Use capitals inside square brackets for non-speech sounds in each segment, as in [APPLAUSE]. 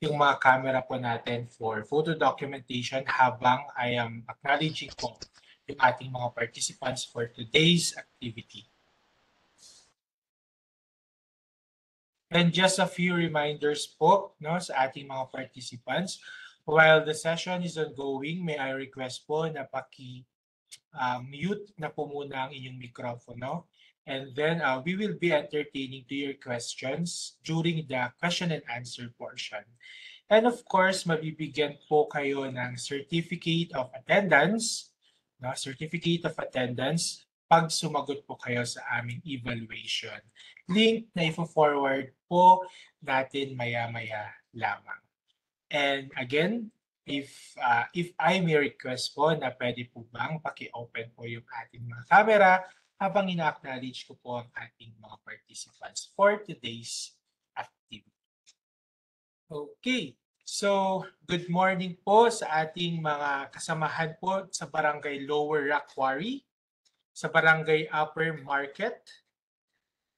yung mga camera po natin for photo documentation habang I am acknowledging po yung ating mga participants for today's activity. And just a few reminders po no, sa ating mga participants. While the session is ongoing, may I request po na paki uh, mute na po muna ang inyong mikropono. And then uh, we will be entertaining to your questions during the question and answer portion. And of course, mabibigyan po kayo ng certificate of attendance, no? certificate of attendance pag sumagot po kayo sa aming evaluation. Link na i-forward po natin maya-maya lamang. And again, if uh, if I may request po na pwede po bang paki-open po yung ating mga camera habang ina-acknowledge ko po ang ating mga participants for today's activity. Okay, so good morning po sa ating mga kasamahan po sa Barangay Lower Rock Quarry sa Barangay Upper Market,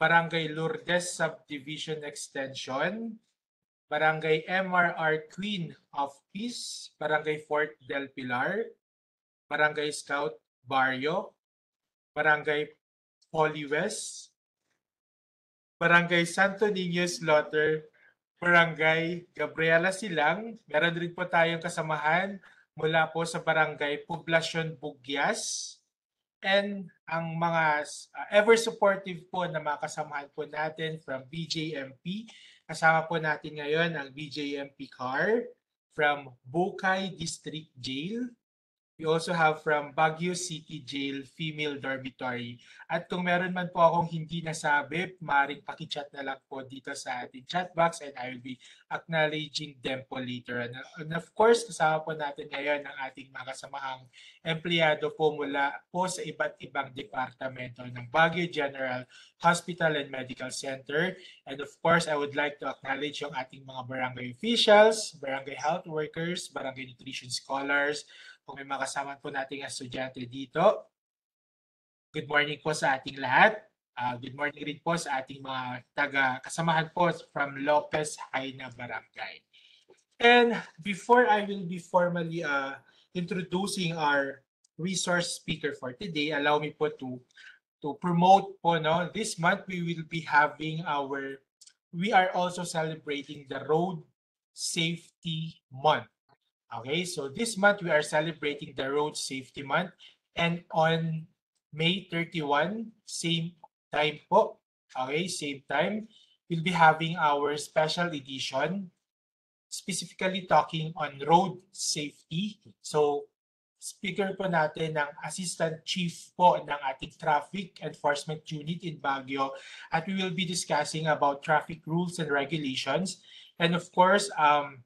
Barangay Lourdes Subdivision Extension, Barangay MRR Queen of Peace, Barangay Fort del Pilar, Barangay Scout Barrio, Barangay Holy West, Barangay Santo Niño Slaughter, Barangay Gabriela Silang. Meron rin po tayong kasamahan mula po sa Barangay Poblacion Bugyas, and ang mga uh, ever supportive po na mga kasamahan po natin from BJMP. Kasama po natin ngayon ang BJMP car from Bukay District Jail, We also have from Baguio City Jail Female Dormitory. At kung meron man po akong hindi nasabi, maaaring pakichat na lang po dito sa ating chat box and I will be acknowledging them po later. And, and of course, kasama po natin ngayon ang ating mga kasamahang empleyado po mula po sa iba't ibang departamento ng Baguio General Hospital and Medical Center. And of course, I would like to acknowledge yung ating mga barangay officials, barangay health workers, barangay nutrition scholars, kung may makasama po nating estudyante dito. Good morning po sa ating lahat. Uh, good morning rin po sa ating mga taga-kasamahan po from Lopez Haina Barangay. And before I will be formally uh, introducing our resource speaker for today, allow me po to to promote po no this month we will be having our we are also celebrating the road safety month Okay, so this month we are celebrating the Road Safety Month and on May 31, same time po, okay, same time, we'll be having our special edition specifically talking on road safety. So, speaker po natin ng Assistant Chief po ng ating Traffic Enforcement Unit in Baguio at we will be discussing about traffic rules and regulations. And of course, um,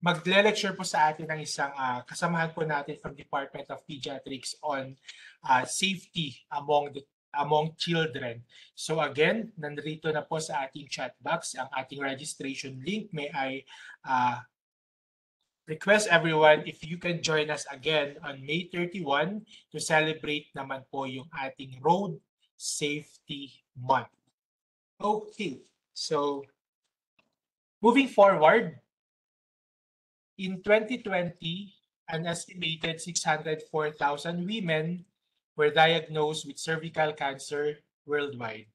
magle-lecture po sa atin ng isang uh, kasamahan po natin from Department of Pediatrics on uh, safety among the among children. So again, nandito na po sa ating chat box ang ating registration link. May I uh, request everyone if you can join us again on May 31 to celebrate naman po yung ating Road Safety Month. Okay, so moving forward, In 2020, an estimated 604,000 women were diagnosed with cervical cancer worldwide,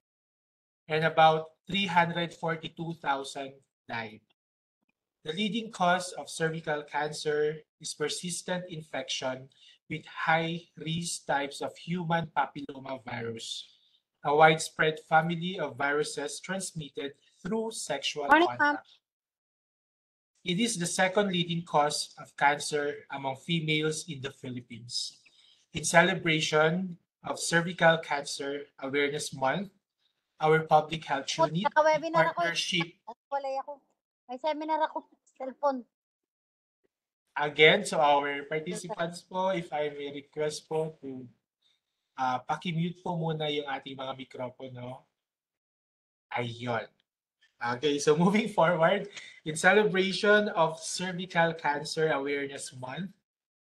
and about 342,000 died. The leading cause of cervical cancer is persistent infection with high risk types of human papilloma virus, a widespread family of viruses transmitted through sexual contact. It is the second leading cause of cancer among females in the Philippines. In celebration of Cervical Cancer Awareness Month, our public health unit in eh. partnership Wala ako. May seminar ako. Cellphone. again so our participants po if I may request po to uh, paki-mute po muna yung ating mga mikropono. Ayun. Okay, so [LAUGHS] moving forward, in celebration of Cervical Cancer Awareness Month,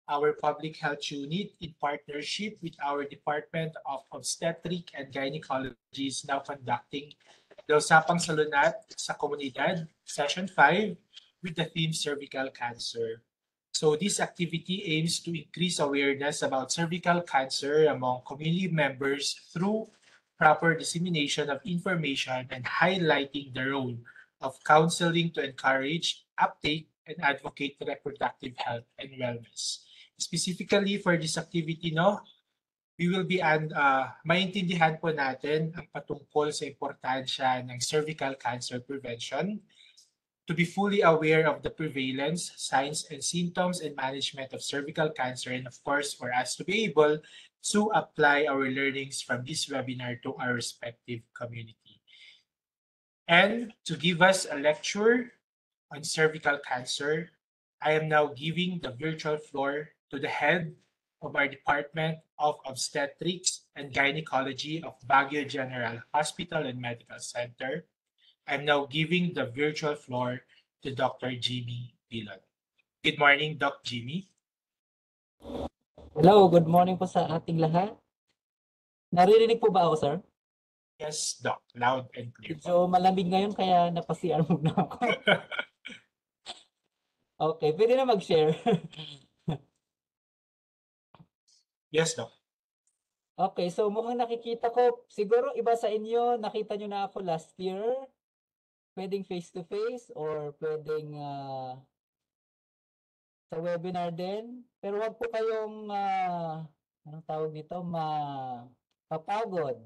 our public health unit in partnership with our Department of Obstetric and Gynecology is now conducting The Usapang Salunat sa Komunidad, Session 5, with the theme Cervical Cancer. So this activity aims to increase awareness about cervical cancer among community members through proper dissemination of information and highlighting the role of counseling to encourage uptake and advocate reproductive health and wellness. Specifically for this activity, no, we will be and uh, maintindihan po natin ang patungkol sa importansya ng cervical cancer prevention, to be fully aware of the prevalence, signs and symptoms and management of cervical cancer, and of course, for us to be able to apply our learnings from this webinar to our respective community. And to give us a lecture on cervical cancer, I am now giving the virtual floor to the head of our Department of Obstetrics and Gynecology of Baguio General Hospital and Medical Center. I'm now giving the virtual floor to Dr. Jimmy Pilon. Good morning, Doc Jimmy. Hello, good morning po sa ating lahat. Naririnig po ba ako, sir? Yes, Doc. Loud and clear. Medyo malamig ngayon kaya napasi-CR muna ako. [LAUGHS] Okay, pwede na mag-share. [LAUGHS] Yes, Doc. Okay, so mukhang nakikita ko, siguro iba sa inyo, nakita nyo na ako last year. Pwedeng face-to-face or pwedeng ah, sa webinar din. Pero wag po kayong, ah, anong tawag dito, mapapagod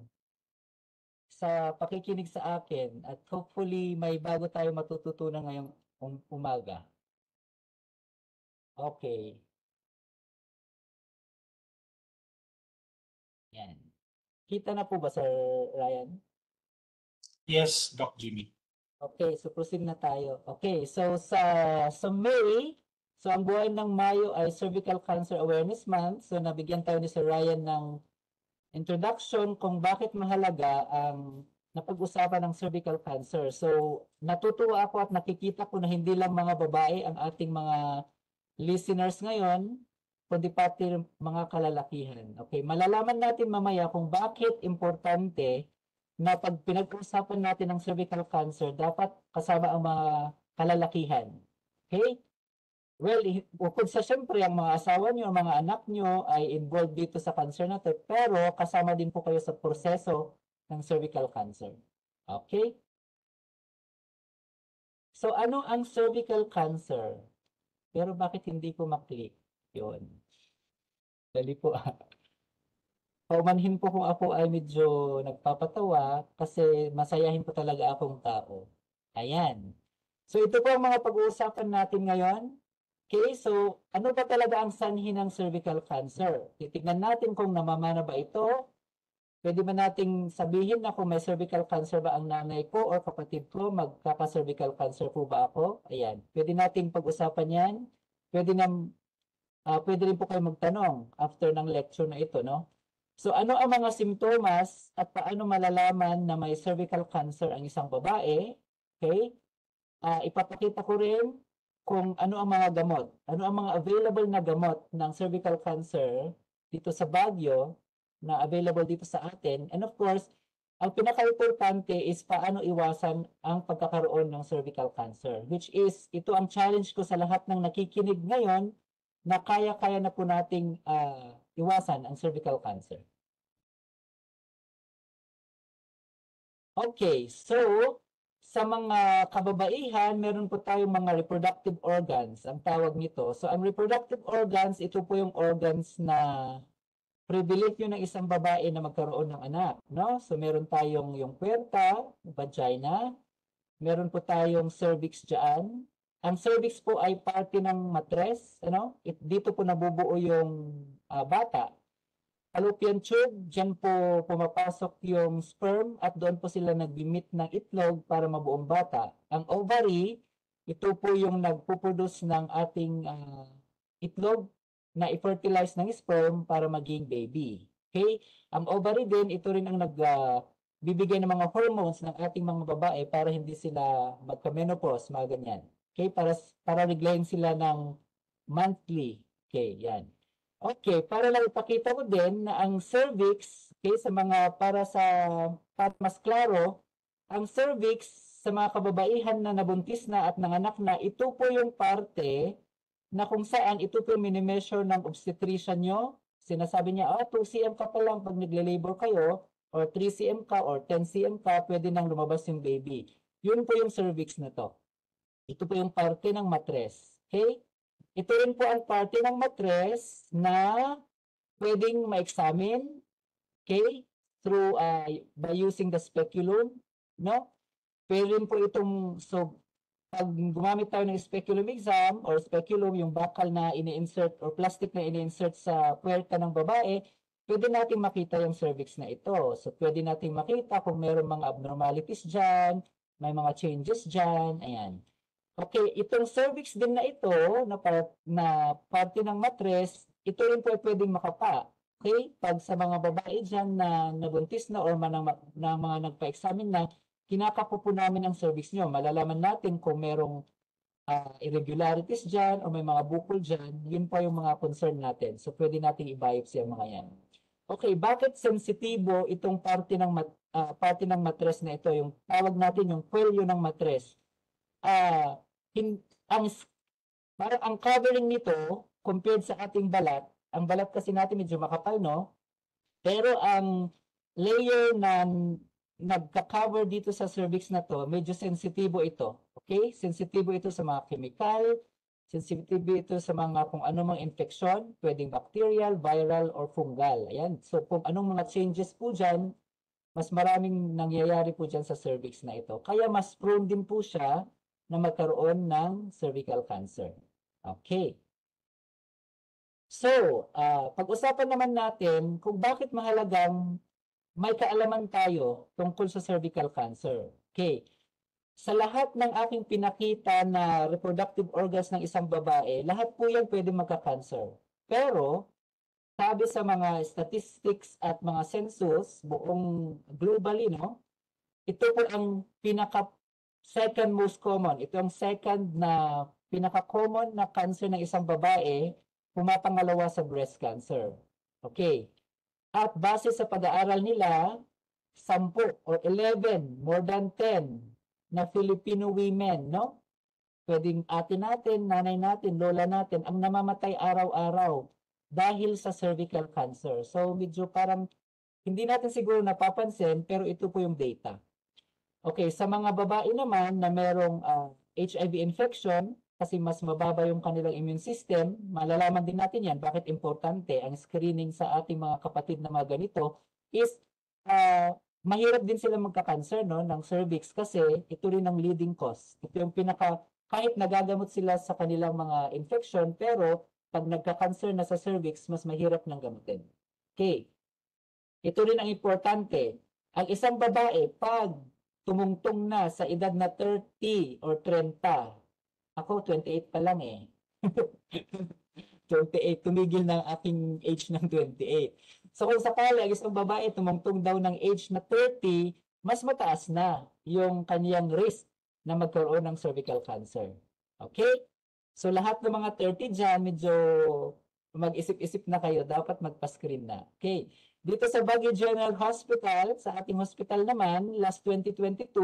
sa pakikinig sa akin at hopefully may bago tayo matututunan ngayong um- umaga. Okay. Yan. Kita na po ba, Sir Ryan? Yes, Doc Jimmy. Okay, so proceed na tayo. Okay, so sa sa May, so ang buwan ng Mayo ay Cervical Cancer Awareness Month. So nabigyan tayo ni Sir Ryan ng introduction kung bakit mahalaga ang napag-usapan ng cervical cancer. So natutuwa ako at nakikita ko na hindi lang mga babae ang ating mga listeners ngayon, kundi pati mga kalalakihan. Okay, malalaman natin mamaya kung bakit importante na pag pinag-usapan natin ng cervical cancer, dapat kasama ang mga kalalakihan. Okay? Well, bukod sa siyempre ang mga asawa nyo, mga anak nyo ay involved dito sa cancer na to, pero kasama din po kayo sa proseso ng cervical cancer. Okay? So ano ang cervical cancer? Pero bakit hindi ko maklik? Yun. Dali po ah. Paumanhin po kung ako ay medyo nagpapatawa kasi masayahin po talaga akong tao. Ayan. So ito po ang mga pag-uusapan natin ngayon. Okay, so ano ba talaga ang sanhi ng cervical cancer? Titignan natin kung namamana ba ito. Pwede ba nating sabihin na kung may cervical cancer ba ang nanay ko or kapatid ko, magkaka-cervical cancer po ba ako? Ayan. Pwede nating pag-usapan yan. Pwede na, ah, pwede rin po kayo magtanong after ng lecture na ito, no? So ano ang mga simptomas at paano malalaman na may cervical cancer ang isang babae? Okay? Ah, ipapakita ko rin kung ano ang mga gamot. Ano ang mga available na gamot ng cervical cancer dito sa Baguio na available dito sa atin. And of course, ang pinaka-importante is paano iwasan ang pagkakaroon ng cervical cancer, which is ito ang challenge ko sa lahat ng nakikinig ngayon na kaya-kaya na po nating ah, iwasan ang cervical cancer. Okay, so sa mga kababaihan, meron po tayong mga reproductive organs, ang tawag nito. So ang reproductive organs, ito po yung organs na pribilegyo ng isang babae na magkaroon ng anak, no? So meron tayong yung puwerta, vagina, meron po tayong cervix diyan. Ang cervix po ay parte ng matres, ano? It, dito po nabubuo yung ah, bata. Fallopian tube, diyan po pumapasok yung sperm at doon po sila nag-emit ng itlog para mabuong bata. Ang ovary, ito po yung nagpo-produce ng ating ah, itlog na i-fertilize ng sperm para maging baby. Okay? Ang ovary din, ito rin ang nag bibigay ng mga hormones ng ating mga babae para hindi sila magka-menopause, mga ganyan. Okay? Para para reglayin sila ng monthly. Okay, yan. Okay, para lang ipakita ko din na ang cervix, okay, sa mga para sa para mas klaro, ang cervix sa mga kababaihan na nabuntis na at nanganak na, ito po yung parte na kung saan ito po minimeasure ng obstetrician nyo. Sinasabi niya, ah, 2 cm ka pa lang pag nagle-labor kayo, or 3 cm ka, or 10 cm ka, pwede nang lumabas yung baby. Yun po yung cervix na to. Ito po yung parte ng matres. Okay? Ito rin po ang parte ng matres na pwedeng ma-examine, okay, through uh, by using the speculum, no? Pwede rin po itong so pag gumamit tayo ng speculum exam or speculum yung bakal na ini-insert or plastic na ini-insert sa puwerta ng babae, pwede nating makita yung cervix na ito. So pwede nating makita kung meron mga abnormalities diyan, may mga changes diyan, ayan. Okay, itong cervix din na ito na, par- na parte ng matres, ito rin po ay pwedeng makapa. Okay? Pag sa mga babae dyan na nabuntis na or manang, na mga nagpa-examine na, kinakapo po namin ang cervix nyo. Malalaman natin kung merong ah, irregularities dyan o may mga bukol dyan. Yun po yung mga concern natin. So, pwede nating i-biopsy ang mga yan. Okay, bakit sensitibo itong parte ng ah, parte ng matres na ito, yung tawag natin yung kwelyo ng matres? Ah, hin, ang parang ang covering nito compared sa ating balat, ang balat kasi natin medyo makapal, no? Pero ang layer na nagka-cover dito sa cervix na to, medyo sensitibo ito. Okay? Sensitibo ito sa mga chemical, sensitibo ito sa mga kung ano mang infection, pwedeng bacterial, viral, or fungal. Ayan. So kung anong mga changes po dyan, mas maraming nangyayari po dyan sa cervix na ito. Kaya mas prone din po siya na magkaroon ng cervical cancer. Okay. So, ah, pag-usapan naman natin kung bakit mahalagang may kaalaman tayo tungkol sa cervical cancer. Okay. Sa lahat ng aking pinakita na reproductive organs ng isang babae, lahat po yan pwede magka-cancer. Pero, sabi sa mga statistics at mga census, buong globally, no? Ito po ang pinaka second most common. Ito ang second na pinaka-common na cancer ng isang babae, pumapangalawa sa breast cancer. Okay. At base sa pag-aaral nila, 10 or 11, more than 10 na Filipino women, no? Pwedeng ate natin, nanay natin, lola natin, ang namamatay araw-araw dahil sa cervical cancer. So medyo parang hindi natin siguro napapansin, pero ito po yung data. Okay, sa mga babae naman na merong ah, HIV infection, kasi mas mababa yung kanilang immune system, malalaman din natin yan. Bakit importante ang screening sa ating mga kapatid na mga ganito is ah, mahirap din sila magka-cancer no, ng cervix kasi ito rin ang leading cause. Ito yung pinaka, kahit nagagamot sila sa kanilang mga infection, pero pag nagka-cancer na sa cervix, mas mahirap ng gamutin. Okay. Ito rin ang importante. Ang isang babae, pag tumungtong na sa edad na 30 or 30, ako 28 pa lang eh. [LAUGHS] 28, tumigil ng aking age ng 28. So kung sakali ang isang babae tumungtong daw ng age na 30, mas mataas na yung kaniyang risk na magkaroon ng cervical cancer. Okay? So lahat ng mga 30 dyan, medyo mag-isip-isip na kayo, dapat magpa-screen na. Okay. Dito sa Baguio General Hospital, sa ating hospital naman, last 2022,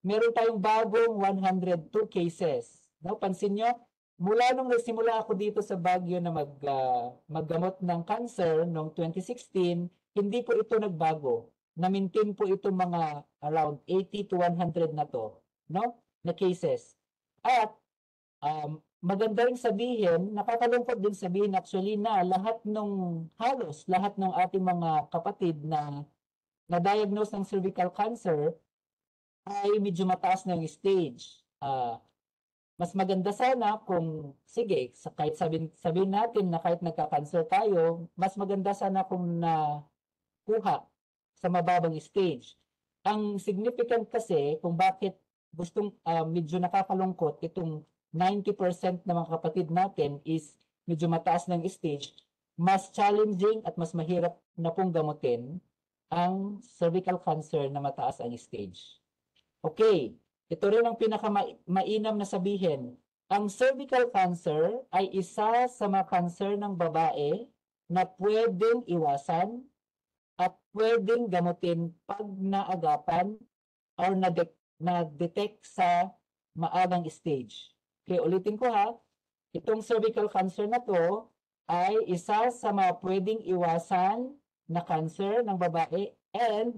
meron tayong bagong 102 cases. No, pansin nyo, mula nung nagsimula ako dito sa Baguio na mag, ah, maggamot ng cancer noong 2016, hindi po ito nagbago. Na-maintain po itong mga around 80 to 100 na to, no? Na cases. At um, maganda rin sabihin, nakakalungkot din sabihin actually na lahat nung halos lahat ng ating mga kapatid na na-diagnose ng cervical cancer ay medyo mataas na yung stage. Ah, mas maganda sana kung, sige, kahit sabihin, sabihin natin na kahit nagka-cancer tayo, mas maganda sana kung nakuha sa mababang stage. Ang significant kasi kung bakit gustong ah, medyo nakakalungkot itong 90% ng mga kapatid natin is medyo mataas ng stage, mas challenging at mas mahirap na pong gamutin ang cervical cancer na mataas ang stage. Okay, ito rin ang pinakamainam na sabihin. Ang cervical cancer ay isa sa mga cancer ng babae na pwedeng iwasan at pwedeng gamutin pag naagapan or na, na sa maagang stage. Okay, ulitin ko ha. Itong cervical cancer na to ay isa sa mga pwedeng iwasan na cancer ng babae and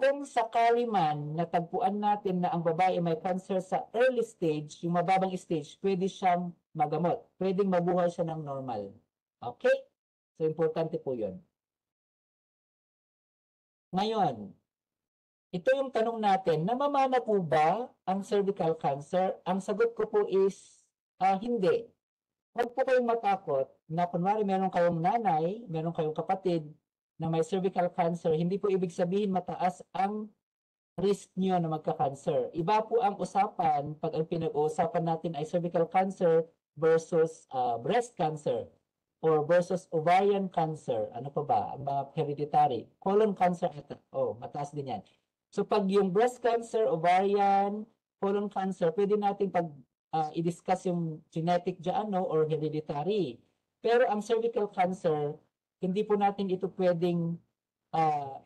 kung sakali man natagpuan natin na ang babae may cancer sa early stage, yung mababang stage, pwede siyang magamot. Pwedeng mabuhay siya ng normal. Okay? So, importante po yun. Ngayon, ito yung tanong natin, namamana po ba ang cervical cancer? Ang sagot ko po is, ah, hindi. Huwag po kayong matakot na kunwari meron kayong nanay, meron kayong kapatid na may cervical cancer, hindi po ibig sabihin mataas ang risk nyo na magka-cancer. Iba po ang usapan pag ang pinag-uusapan natin ay cervical cancer versus ah, breast cancer or versus ovarian cancer. Ano pa ba? Ang mga hereditary. Colon cancer. ata. Oh, mataas din yan. So pag yung breast cancer, ovarian, colon cancer, pwede natin pag ah, i-discuss yung genetic dyan no, or hereditary. Pero ang cervical cancer, hindi po natin ito pwedeng ah,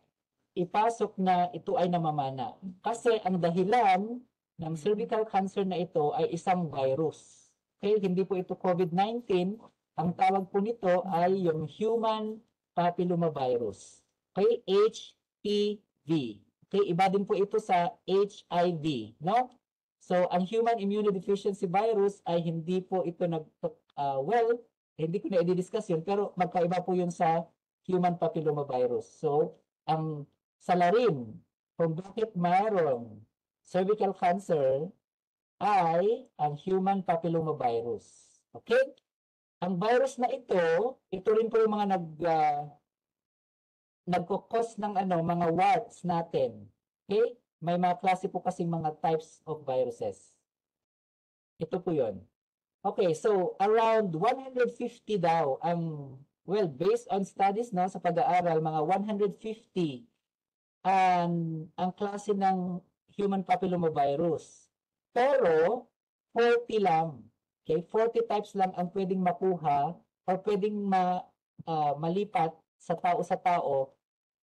ipasok na ito ay namamana. Kasi ang dahilan ng cervical cancer na ito ay isang virus. Okay, hindi po ito COVID-19. Ang tawag po nito ay yung human papillomavirus. Okay, HPV. Okay, iba din po ito sa HIV, no? So, ang human immunodeficiency virus ay hindi po ito nag ah, well, hindi ko na i-discuss yun, pero magkaiba po yun sa human papillomavirus. So, ang salarin kung bakit mayroong cervical cancer ay ang human papillomavirus. Okay? Ang virus na ito, ito rin po yung mga nag ah, nagkukos ng ano, mga warts natin. Okay? May mga klase po kasing mga types of viruses. Ito po 'yon. Okay, so around 150 daw ang well, based on studies no sa pag-aaral, mga 150 ang ang klase ng human papillomavirus. Pero 40 lang. Okay, 40 types lang ang pwedeng makuha or pwedeng ma, ah, malipat sa tao sa tao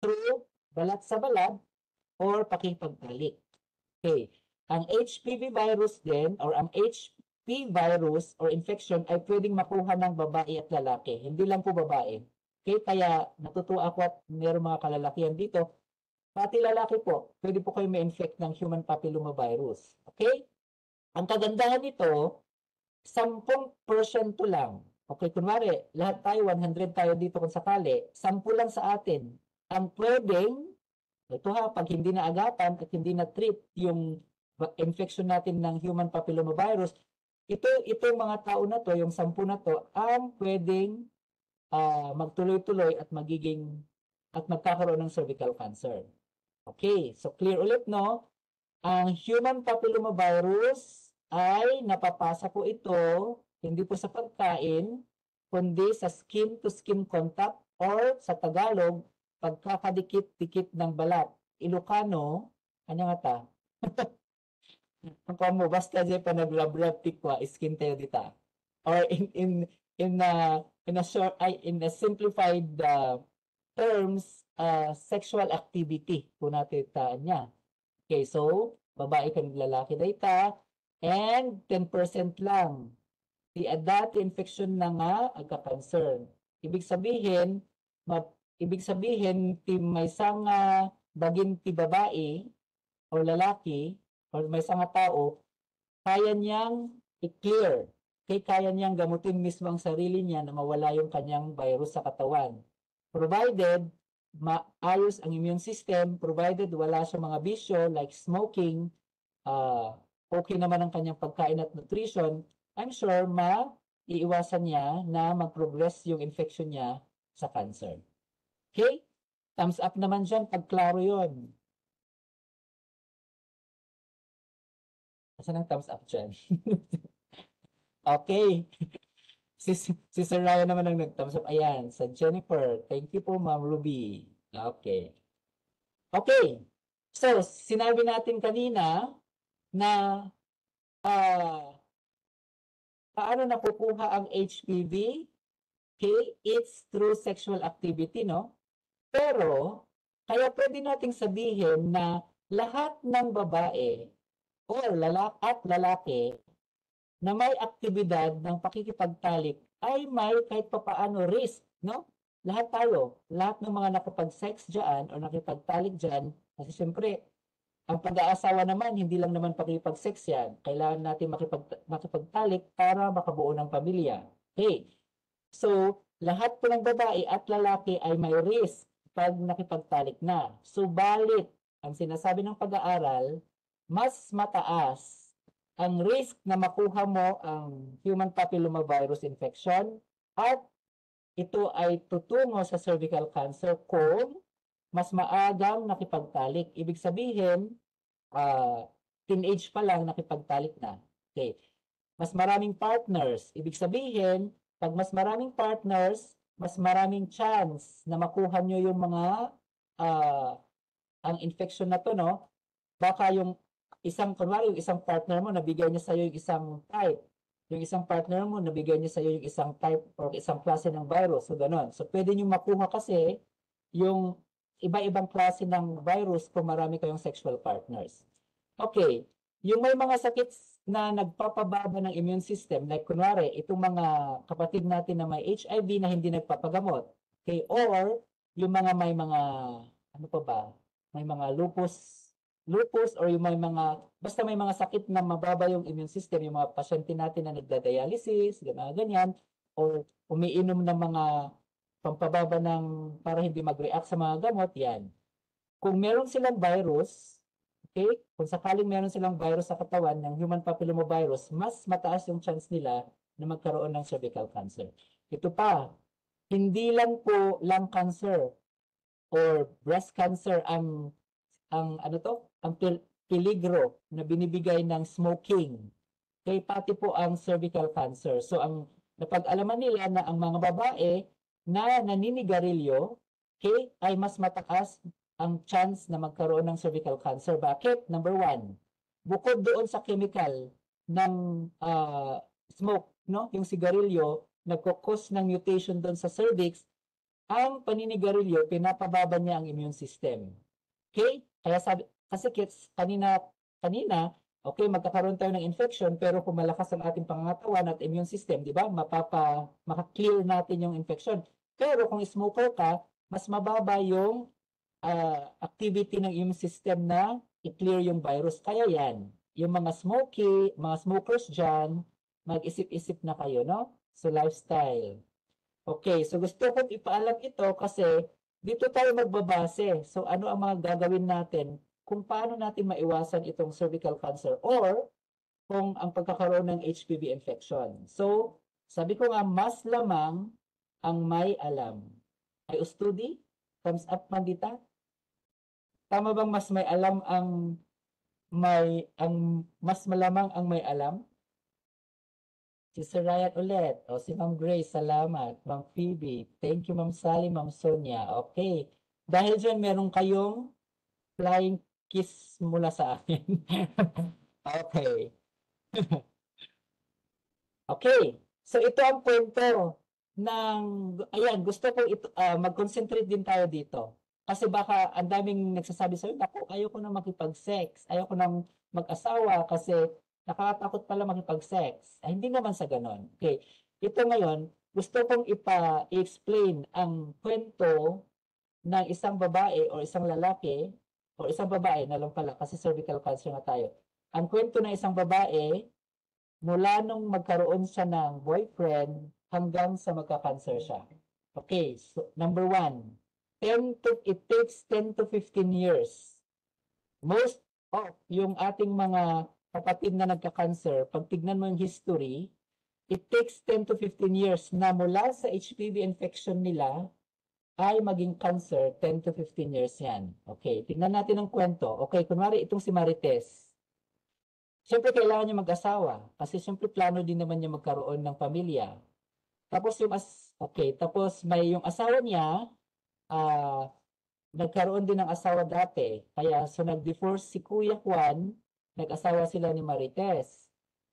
through balat sa balat or pakipagtalik. Okay. Ang HPV virus din or ang HP virus or infection ay pwedeng makuha ng babae at lalaki. Hindi lang po babae. Okay, kaya natutuwa ako at mayroong mga kalalakihan dito. Pati lalaki po, pwede po kayo ma-infect ng human papillomavirus. Okay? Ang kagandahan nito, 10% lang. Okay, kunwari, lahat tayo, 100 tayo dito kung sakali, 10 lang sa atin. Ang pwedeng, ito ha, pag hindi na agapan at hindi na treat yung infection natin ng human papillomavirus, ito, ito mga tao na to, yung 10 na to, ang pwedeng ah, magtuloy-tuloy at magiging at magkakaroon ng cervical cancer. Okay, so clear ulit no? Ang human papillomavirus ay napapasa po ito hindi po sa pagkain kundi sa skin to skin contact or sa Tagalog pagkakadikit-dikit ng balat. Ilocano, ano nga ta? [LAUGHS] Ang kamo basta dyan pa nag-lab-lab tikwa skin tayo dita. Or in in in a in a short ay in a simplified uh, terms uh, sexual activity po natin taan niya. Okay, so babae ka lalaki data and 10% lang di dati infection na nga agka-cancer. Ibig sabihin, ibig sabihin ti may sanga bagin ti babae o lalaki or may sanga tao kaya niyang i-clear. Kaya kaya niyang gamutin mismo ang sarili niya na mawala yung kanyang virus sa katawan. Provided maayos ang immune system, provided wala siya mga bisyo like smoking, uh, okay naman ang kanyang pagkain at nutrition, I'm sure ma iiwasan niya na mag-progress yung infection niya sa cancer. Okay? Thumbs up naman dyan pag klaro yun. Asan ang thumbs up dyan? [LAUGHS] okay. Si, si Sir Ryan naman ang nag-thumbs up. Ayan, sa Jennifer. Thank you po, Ma'am Ruby. Okay. Okay. So, sinabi natin kanina na ah paano nakukuha ang HPV? Okay, it's through sexual activity, no? Pero, kaya pwede nating sabihin na lahat ng babae or lalaki at lalaki na may aktibidad ng pakikipagtalik ay may kahit papaano risk, no? Lahat tayo, lahat ng mga nakapag-sex dyan o nakipagtalik dyan, kasi siyempre, ang pag-aasawa naman, hindi lang naman pakipag-sex yan. Kailangan natin makipag, makipagtalik para makabuo ng pamilya. Okay. So, lahat po ng babae at lalaki ay may risk pag nakipagtalik na. Subalit, ang sinasabi ng pag-aaral, mas mataas ang risk na makuha mo ang human papillomavirus infection at ito ay tutungo sa cervical cancer kung mas maagang nakipagtalik. Ibig sabihin, ah, teenage pa lang nakipagtalik na. Okay. Mas maraming partners. Ibig sabihin, pag mas maraming partners, mas maraming chance na makuha nyo yung mga ah, ang infection na to, no? Baka yung isang, kunwari, yung isang partner mo, nabigay niya sa'yo yung isang type. Yung isang partner mo, nabigay niya sa'yo yung isang type or isang klase ng virus. So, ganun. So, pwede nyo makuha kasi yung iba-ibang klase ng virus kung marami kayong sexual partners. Okay. Yung may mga sakit na nagpapababa ng immune system, like kunwari, itong mga kapatid natin na may HIV na hindi nagpapagamot. Okay. Or, yung mga may mga, ano pa ba, may mga lupus, lupus or yung may mga, basta may mga sakit na mababa yung immune system, yung mga pasyente natin na nagda-dialysis, ganyan, ganyan, or umiinom ng mga pampababa ng para hindi mag-react sa mga gamot, yan. Kung meron silang virus, okay, kung sakaling meron silang virus sa katawan ng human papillomavirus, mas mataas yung chance nila na magkaroon ng cervical cancer. Ito pa, hindi lang po lung cancer or breast cancer ang ang ano to, ang peligro na binibigay ng smoking. Kaya pati po ang cervical cancer. So ang napag-alaman nila na ang mga babae na naninigarilyo, okay, ay mas mataas ang chance na magkaroon ng cervical cancer. Bakit? Number one, bukod doon sa chemical ng ah, smoke, no? Yung sigarilyo, nagkukos ng mutation doon sa cervix, ang paninigarilyo, pinapababa niya ang immune system. Okay? Kaya sabi, kasi kids, kanina, kanina, okay, magkakaroon tayo ng infection, pero kung malakas ang ating pangangatawan at immune system, di ba, mapapa, maka-clear natin yung infection. Pero kung smoker ka, mas mababa yung ah, activity ng immune system na i-clear yung virus. Kaya yan, yung mga smoky, mga smokers dyan, mag-isip-isip na kayo, no? So, lifestyle. Okay, so gusto kong ipaalam ito kasi dito tayo magbabase. So, ano ang mga gagawin natin kung paano natin maiwasan itong cervical cancer or kung ang pagkakaroon ng HPV infection. So, sabi ko nga, mas lamang ang may alam. Ay ustudi? Thumbs up, Mandita? Tama bang mas may alam ang may ang mas malamang ang may alam? Si Sir Ryan ulit. O si Ma'am Grace, salamat. Ma'am Phoebe, thank you Ma'am Sally, Ma'am Sonia. Okay. Dahil dyan, meron kayong flying kiss mula sa akin. [LAUGHS] okay. [LAUGHS] okay. So ito ang kwento ng, ayan, gusto ko ah, mag-concentrate din tayo dito. Kasi baka ang daming nagsasabi sa'yo, naku, ayoko na makipag-sex, ayoko na mag-asawa kasi nakakatakot pala makipag-sex. Ay, hindi naman sa ganon. Okay. Ito ngayon, gusto kong ipa- i-explain ang kwento ng isang babae o isang lalaki o isang babae na lang pala kasi cervical cancer na tayo. Ang kwento ng isang babae mula nung magkaroon siya ng boyfriend hanggang sa magka-cancer siya. Okay, so number one, 10 to, it takes 10 to 15 years. Most of yung ating mga kapatid na nagka-cancer, pag tignan mo yung history, it takes 10 to 15 years na mula sa HPV infection nila ay maging cancer, 10 to 15 years yan. Okay, tignan natin ang kwento. Okay, kunwari itong si Marites. Siyempre kailangan niya mag-asawa kasi siyempre plano din naman niya magkaroon ng pamilya. Tapos yung as okay, tapos may yung asawa niya ah nagkaroon din ng asawa dati. Kaya so nag-divorce si Kuya Juan, nag-asawa sila ni Marites.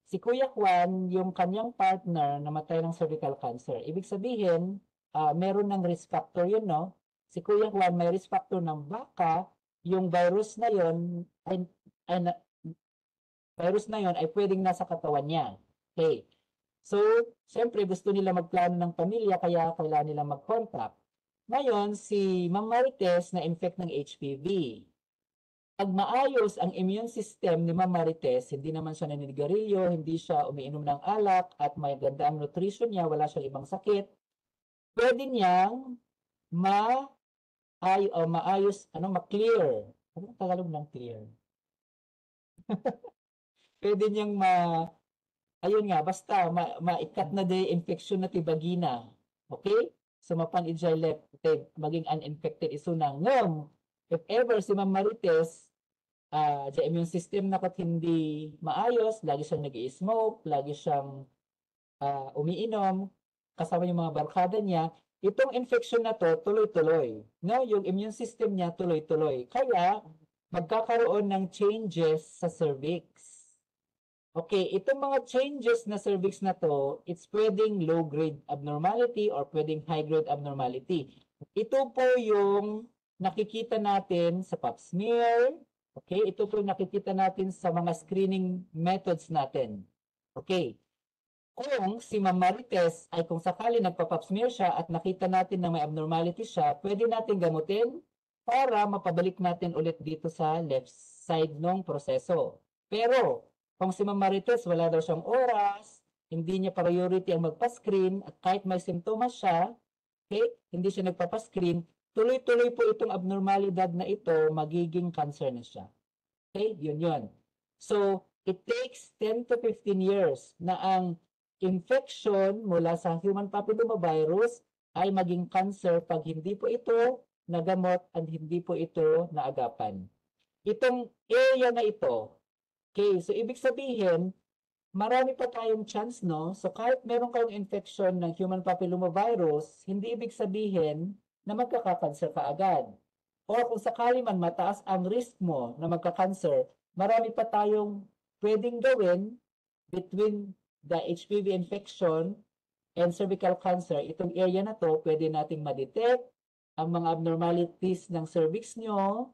Si Kuya Juan, yung kanyang partner, namatay ng cervical cancer. Ibig sabihin, ah, meron ng risk factor yun, no? Si Kuya Juan may risk factor ng baka yung virus na yon ay, ay virus na yon ay pwedeng nasa katawan niya. Okay. So, siyempre gusto nila magplano ng pamilya kaya kailangan nila mag-contact. Ngayon, si Ma'am Marites na infect ng HPV. Pag maayos ang immune system ni Ma'am Marites, hindi naman siya naninigarilyo, hindi siya umiinom ng alak, at may ganda ang nutrition niya, wala siyang ibang sakit, pwede niyang ma ay o maayos ano ma-clear. Ano ang Tagalog ng clear? [LAUGHS] pwede niyang ma ayun nga basta ma, maikat na de infection na tibagina. Okay? So mapan ijay left te maging uninfected isunang ngam if ever si Ma'am Marites ah the immune system na kat hindi maayos, lagi siyang nag-i-smoke, lagi siyang ah, umiinom, kasama yung mga barkada niya, itong infection na to tuloy-tuloy. No, yung immune system niya tuloy-tuloy. Kaya magkakaroon ng changes sa cervix. Okay, itong mga changes na cervix na to, it's pwedeng low-grade abnormality or pwedeng high-grade abnormality. Ito po yung nakikita natin sa pap smear. Okay, ito po yung nakikita natin sa mga screening methods natin. Okay. Kung si Ma'am Marites ay kung sakali nagpa-pap smear siya at nakita natin na may abnormality siya, pwede natin gamutin para mapabalik natin ulit dito sa left side ng proseso. Pero kung si Ma'am Marites wala daw siyang oras, hindi niya priority ang magpa-screen at kahit may simptomas siya, okay, hindi siya nagpapa-screen, tuloy-tuloy po itong abnormalidad na ito, magiging cancer na siya. Okay, yun yun. So, it takes 10 to 15 years na ang infection mula sa human papillomavirus ay maging cancer pag hindi po ito nagamot at hindi po ito naagapan. Itong area na ito, okay, so ibig sabihin, marami pa tayong chance, no? So kahit meron kayong infection ng human papillomavirus, hindi ibig sabihin na magkakakancer ka agad. O kung sakali man mataas ang risk mo na magka-cancer, marami pa tayong pwedeng gawin between the HPV infection and cervical cancer. Itong area na to, pwede nating ma-detect ang mga abnormalities ng cervix nyo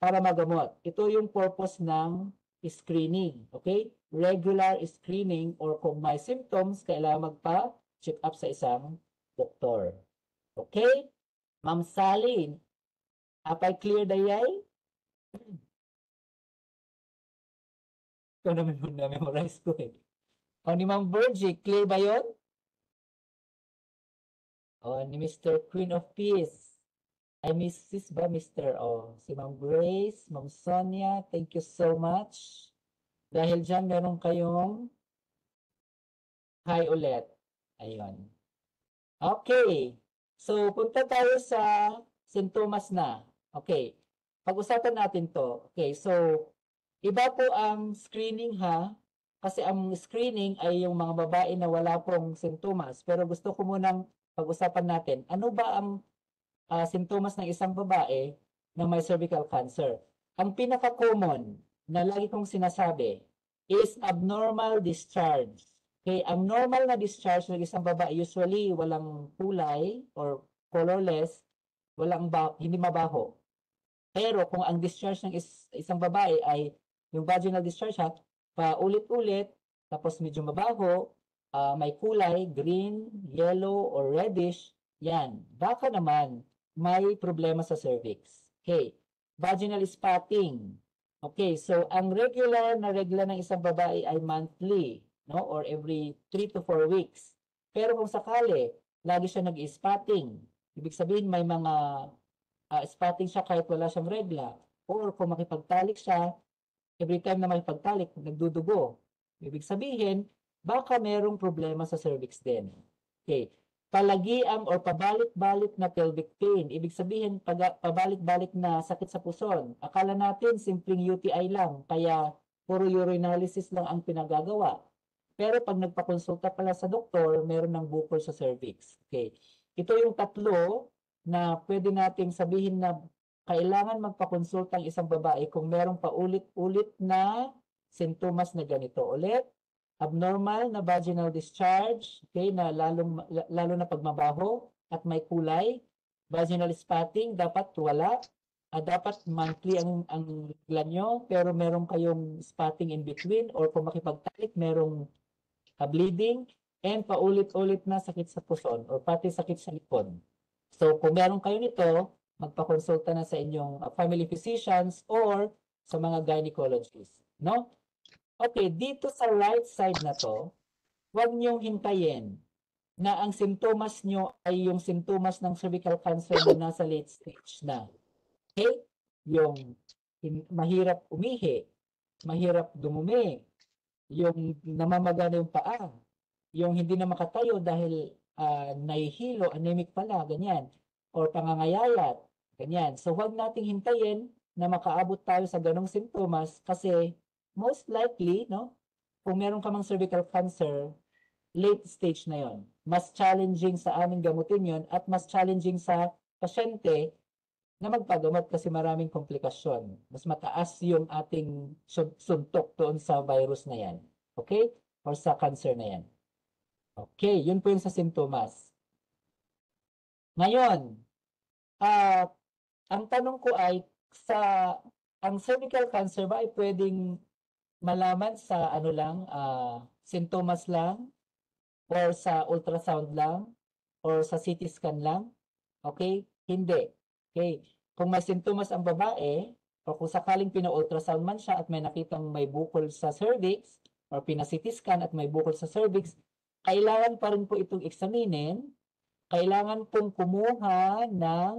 para magamot. Ito yung purpose ng screening. Okay? Regular screening or kung may symptoms, kailangan magpa-check up sa isang doktor. Okay? Ma'am Sally, apay clear dayay? Ito naman mo na-memorize ko eh. O ni Ma'am Virgie, clear ba yun? O ni Mr. Queen of Peace. Ay, Mrs. ba, Mr. O, si Ma'am Grace, Ma'am Sonia, thank you so much. Dahil dyan, meron kayong hi ulit. Ayun. Okay. So, punta tayo sa sintomas na. Okay. Pag-usapan natin to. Okay, so, iba po ang screening ha. Kasi ang screening ay yung mga babae na wala pong sintomas. Pero gusto ko munang pag-usapan natin, ano ba ang ah, sintomas ng isang babae na may cervical cancer? Ang pinaka-common na lagi kong sinasabi is abnormal discharge. Okay, ang normal na discharge ng isang babae usually walang kulay or colorless, walang ba, hindi mabaho. Pero kung ang discharge ng is, isang babae ay yung vaginal discharge ha, paulit-ulit, tapos medyo mabaho, ah, may kulay, green, yellow, or reddish, yan. Baka naman may problema sa cervix. Okay. Vaginal spotting. Okay, so ang regular na regla ng isang babae ay monthly, no? Or every 3 to 4 weeks. Pero kung sakali, lagi siya nag-spotting. Ibig sabihin may mga ah, spotting siya kahit wala siyang regla. Or kung makipagtalik siya, every time na makipagtalik, nagdudugo. Ibig sabihin, baka merong problema sa cervix din. Okay. Palagiang or pabalik-balik na pelvic pain. Ibig sabihin, pabalik-balik na sakit sa puson. Akala natin, simpleng UTI lang. Kaya, puro urinalysis lang ang pinagagawa. Pero pag nagpakonsulta pala sa doktor, meron ng bukol sa cervix. Okay. Ito yung tatlo na pwede nating sabihin na kailangan magpakonsulta ang isang babae kung merong paulit-ulit na sintomas na ganito. Ulit, abnormal na vaginal discharge, okay, na lalong, lalo na pag mabaho at may kulay, vaginal spotting, dapat wala, ah, dapat monthly ang, ang regla nyo, pero meron kayong spotting in between or kung makipagtalik, merong ah, bleeding and paulit-ulit na sakit sa puson or pati sakit sa likod. So kung meron kayo nito, magpakonsulta na sa inyong ah, family physicians or sa mga gynecologists. No? Okay, dito sa right side na to, huwag niyong hintayin na ang sintomas nyo ay yung sintomas ng cervical cancer na nasa late stage na. Okay? Yung mahirap umihi, mahirap dumumi, yung namamaga na yung paa, yung hindi na makatayo dahil ah, nahihilo, anemic pala, ganyan, or pangangayayat, ganyan. So huwag nating hintayin na makaabot tayo sa ganong sintomas kasi most likely, no, kung meron ka mang cervical cancer, late stage na yon. Mas challenging sa amin gamutin yon at mas challenging sa pasyente na magpagamot kasi maraming komplikasyon. Mas mataas yung ating sun- suntok doon sa virus na yan. Okay? Or sa cancer na yan. Okay, yun po yung sa sintomas. Ngayon, ah ang tanong ko ay sa ang cervical cancer ba ay pwedeng malaman sa ano lang, ah sintomas lang or sa ultrasound lang or sa CT scan lang? Okay? Hindi. Okay. Kung may sintomas ang babae o kung sakaling pina-ultrasound man siya at may nakitang may bukol sa cervix or pina-CT scan at may bukol sa cervix, kailangan pa rin po itong eksaminin. Kailangan pong kumuha ng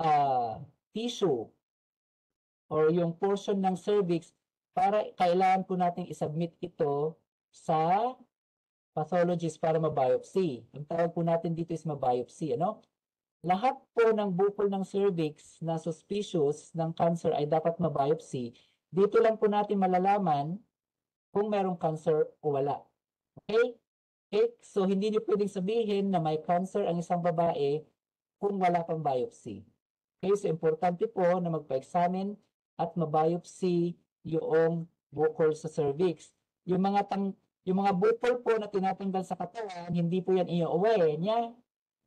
ah, tissue or yung portion ng cervix para kailangan po nating isubmit ito sa pathologist para mabiopsy. Ang tawag po natin dito is mabiopsy, ano? Lahat po ng bukol ng cervix na suspicious ng cancer ay dapat mabiopsy. Dito lang po natin malalaman kung merong cancer o wala. Okay? Okay? So, hindi niyo pwedeng sabihin na may cancer ang isang babae kung wala pang biopsy. Okay? So, importante po na magpa-examine at mabiopsy yung bukol sa cervix. Yung mga tang yung mga bukol po na tinatanggal sa katawan, hindi po yan i-away niya.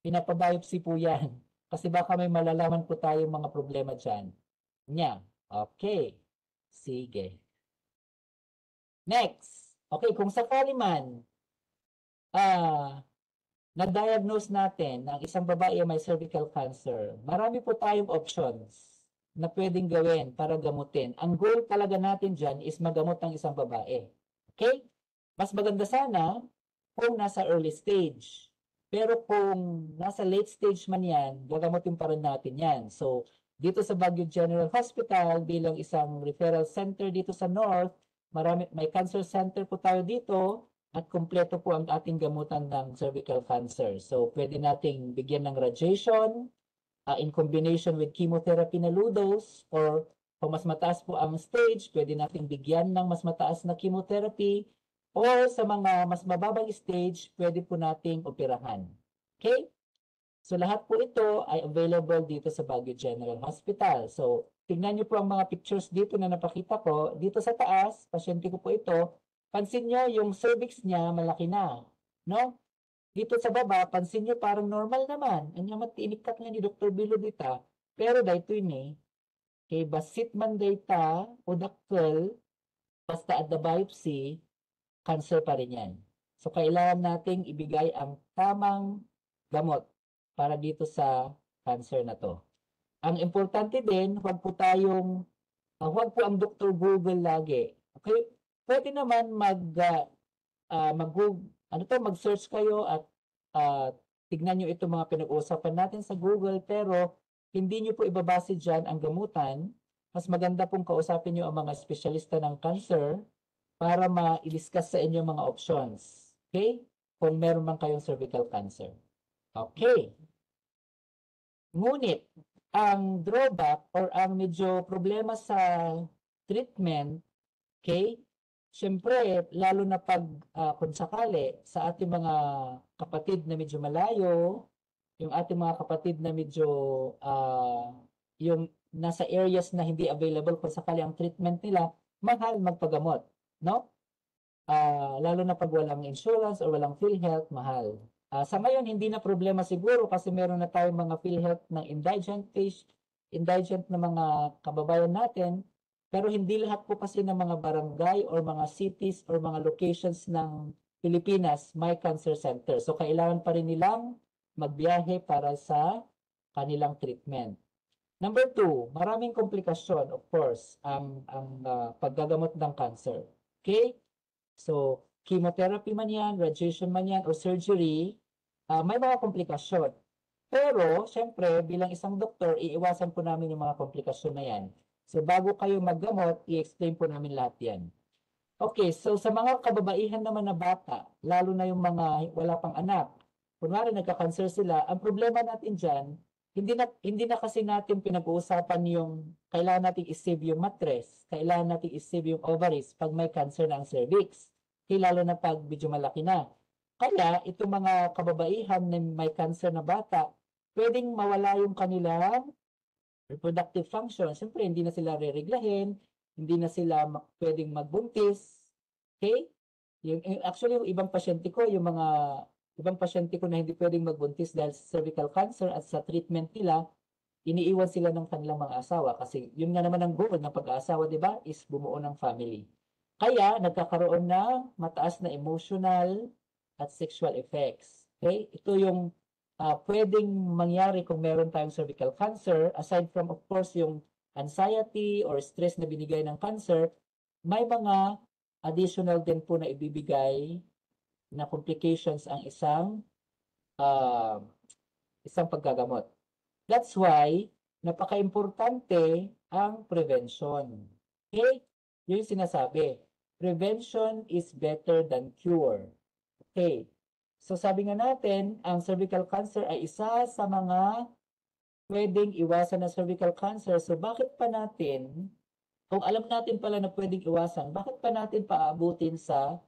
Pinapabiopsy po yan. [LAUGHS] Kasi baka may malalaman po tayong mga problema dyan. Nya. Okay. Sige. Next. Okay, kung sakali man, ah, na-diagnose natin na ang isang babae ay may cervical cancer, marami po tayong options na pwedeng gawin para gamutin. Ang goal talaga natin dyan is magamot ang isang babae. Okay? Mas maganda sana kung nasa early stage. Pero kung nasa late stage man yan, gagamutin pa rin natin yan. So, dito sa Baguio General Hospital, bilang isang referral center dito sa North, marami, may cancer center po tayo dito at kumpleto po ang ating gamutan ng cervical cancer. So, pwede nating bigyan ng radiation uh, in combination with chemotherapy na low dose or kung mas mataas po ang stage, pwede nating bigyan ng mas mataas na chemotherapy or sa mga mas mababang stage, pwede po nating operahan. Okay? So lahat po ito ay available dito sa Baguio General Hospital. So tingnan niyo po ang mga pictures dito na napakita ko. Dito sa taas, pasyente ko po ito. Pansin niyo yung cervix niya malaki na. No? Dito sa baba, pansin niyo parang normal naman. Ang yamat inikat nga ni Dr. Bilo dita. Pero dito yun eh. Kay basit man data o dakkel, basta at the biopsy, cancer pa rin yan. So, kailangan nating ibigay ang tamang gamot para dito sa cancer na to. Ang importante din, huwag po tayong, uh, huwag po ang Dr. Google lagi. Okay? Pwede naman mag, uh, uh, mag ano to, mag-search kayo at uh, tignan nyo itong mga pinag-uusapan natin sa Google, pero hindi nyo po ibabase dyan ang gamutan. Mas maganda pong kausapin nyo ang mga espesyalista ng cancer para ma-discuss sa inyo mga options. Okay? Kung meron man kayong cervical cancer. Okay. Ngunit, ang drawback or ang medyo problema sa treatment, okay, Siyempre, lalo na pag ah, kung sakali sa ating mga kapatid na medyo malayo, yung ating mga kapatid na medyo ah, yung nasa areas na hindi available kung sakali ang treatment nila, mahal magpagamot, no? Ah, lalo na pag walang insurance or walang PhilHealth, mahal. Ah, sa ngayon, hindi na problema siguro kasi meron na tayong mga PhilHealth ng indigent indigent na mga kababayan natin, pero hindi lahat po kasi ng mga barangay or mga cities or mga locations ng Pilipinas may cancer center. So kailangan pa rin nilang magbiyahe para sa kanilang treatment. Number two, maraming komplikasyon, of course, ang, ang ah, paggagamot ng cancer. Okay? So, chemotherapy man yan, radiation man yan, o surgery, ah, may mga komplikasyon. Pero, syempre, bilang isang doktor, iiwasan po namin yung mga komplikasyon na yan. So, bago kayo maggamot, i-explain po namin lahat yan. Okay, so sa mga kababaihan naman na bata, lalo na yung mga wala pang anak, kunwari nagka-cancer sila, ang problema natin dyan, hindi na, hindi na kasi natin pinag-uusapan yung kailangan natin i-save yung mattress, kailangan natin i-save yung ovaries pag may cancer ang cervix, lalo na pag medyo malaki na. Kaya, itong mga kababaihan na may cancer na bata, pwedeng mawala yung kanilang reproductive function. Siyempre, hindi na sila rereglahin, hindi na sila ma- pwedeng magbuntis. Okay? Yung, yung- actually, yung ibang pasyente ko, yung mga ibang pasyente ko na hindi pwedeng magbuntis dahil sa cervical cancer at sa treatment nila, iniiwan sila ng kanilang mga asawa kasi yun nga naman ang goal ng pag-aasawa, di ba, is bumuo ng family. Kaya, nagkakaroon ng mataas na emotional at sexual effects. Okay? Ito yung ah, pwedeng mangyari kung meron tayong cervical cancer, aside from, of course, yung anxiety or stress na binigay ng cancer, may mga additional din po na ibibigay na complications ang isang ah, isang paggagamot. That's why napaka-importante ang prevention. Okay? Yun yung sinasabi. Prevention is better than cure. Okay. So sabi nga natin, ang cervical cancer ay isa sa mga pwedeng iwasan na cervical cancer. So bakit pa natin, kung alam natin pala na pwedeng iwasan, bakit pa natin paabutin sa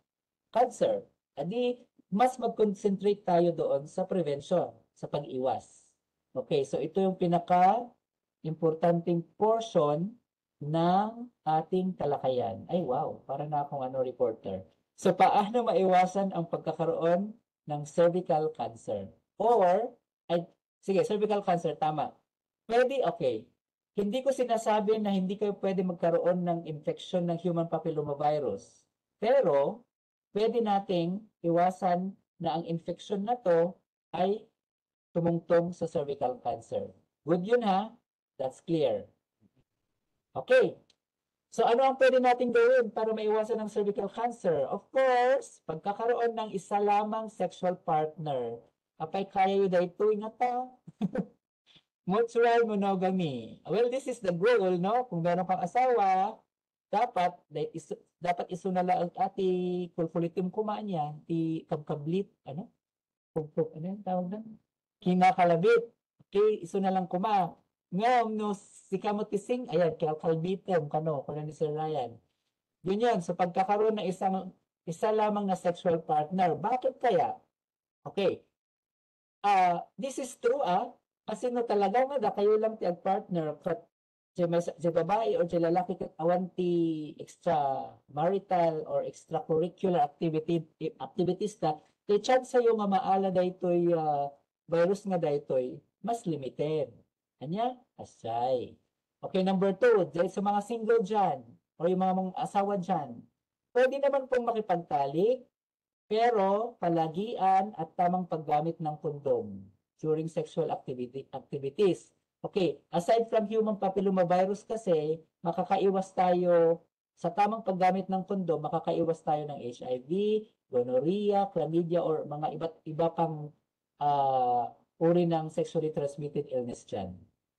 cancer? Adi, mas mag-concentrate tayo doon sa prevention, sa pag-iwas. Okay, so ito yung pinaka-importanting portion ng ating talakayan. Ay wow, para na akong ano reporter. So paano maiwasan ang pagkakaroon ng cervical cancer? Or, ay, sige, cervical cancer, tama. Pwede, okay. Hindi ko sinasabi na hindi kayo pwede magkaroon ng infection ng human papillomavirus. Pero, pwede nating iwasan na ang infection na to ay tumungtong sa cervical cancer. Good yun ha? That's clear. Okay. So ano ang pwede natin gawin para maiwasan ang cervical cancer? Of course, pagkakaroon ng isa lamang sexual partner. Apay yun dahil ito, ingata. [LAUGHS] Mutual monogamy. Well, this is the goal, no? Kung meron kang asawa, dapat isu, dapat isunala ang ati kulkulitim kumanya, ti kabkablit, ano? Kub, ano yung tawag doon? Kinakalabit. Okay, isunalang kuma. Ngam no si Kamutising, ayan, kaya kalbitem, kano, kano ni Sir Ryan. Yun yun, so pagkakaroon ng isang, isa lamang na sexual partner, bakit kaya? Okay. Ah, this is true ah, kasi no talaga nga da kayo lang ti partner kat si, babae or si lalaki awan ti extra marital or extracurricular activity activities ta kay chance sa'yo nga maala daytoy ah, virus nga daytoy mas limited. Anya? Asay. Okay, number two, dahil sa mga single dyan, o yung mga mong asawa dyan, pwede naman pong makipagtalik, pero palagian at tamang paggamit ng kondom during sexual activity, activities. Okay, aside from human papillomavirus kasi, makakaiwas tayo sa tamang paggamit ng kondom, makakaiwas tayo ng HIV, gonorrhea, chlamydia, or mga iba't iba pang ah, uri ng sexually transmitted illness dyan.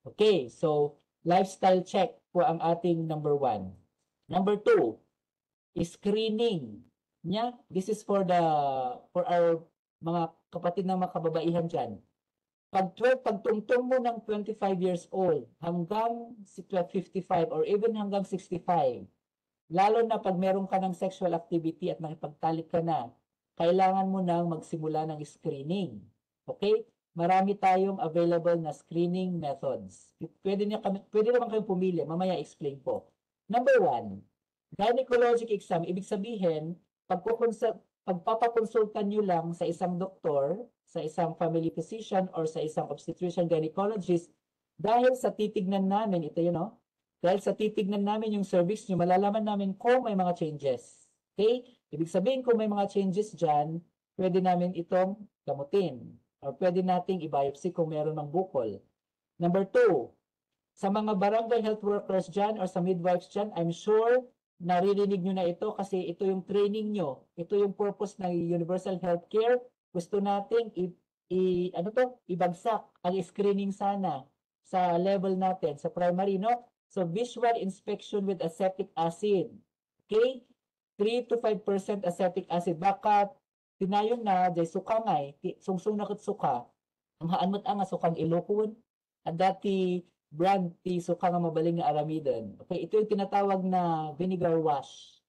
Okay, so lifestyle check po ang ating number one. Number two, screening. Nya, this is for the for our mga kapatid na mga kababaihan dyan. Pag 12, pagtungtong mo ng 25 years old hanggang si 55 or even hanggang 65, lalo na pag meron ka ng sexual activity at nakipagtalik ka na, kailangan mo nang magsimula ng screening. Okay? Marami tayong available na screening methods. Pwede, niya kami, pwede naman kayong pumili. Mamaya explain po. Number one, gynecologic exam. Ibig sabihin, pagpapakonsulta nyo lang sa isang doktor, sa isang family physician, or sa isang obstetrician gynecologist, Dahil sa titignan namin, ito yun, no? Dahil sa titignan namin yung service nyo, malalaman namin kung may mga changes. Okay? Ibig sabihin, kung may mga changes dyan, pwede namin itong gamutin. Or pwede nating i-biopsy kung meron ng bukol. Number two, sa mga barangay health workers dyan or sa midwives dyan, I'm sure naririnig nyo na ito kasi ito yung training nyo. Ito yung purpose ng universal healthcare. Gusto nating i, i- ano to, ibagsak ang screening sana sa level natin, sa primary, no? So, visual inspection with acetic acid. Okay? 3 to 5% acetic acid. Baka tinayon na, jay suka nga eh. Sungsung na kat suka. Ang haanot ang sukang ilokon. At dati brand ti suka nga mabaling nga aramidon. Okay, ito yung tinatawag na vinegar wash.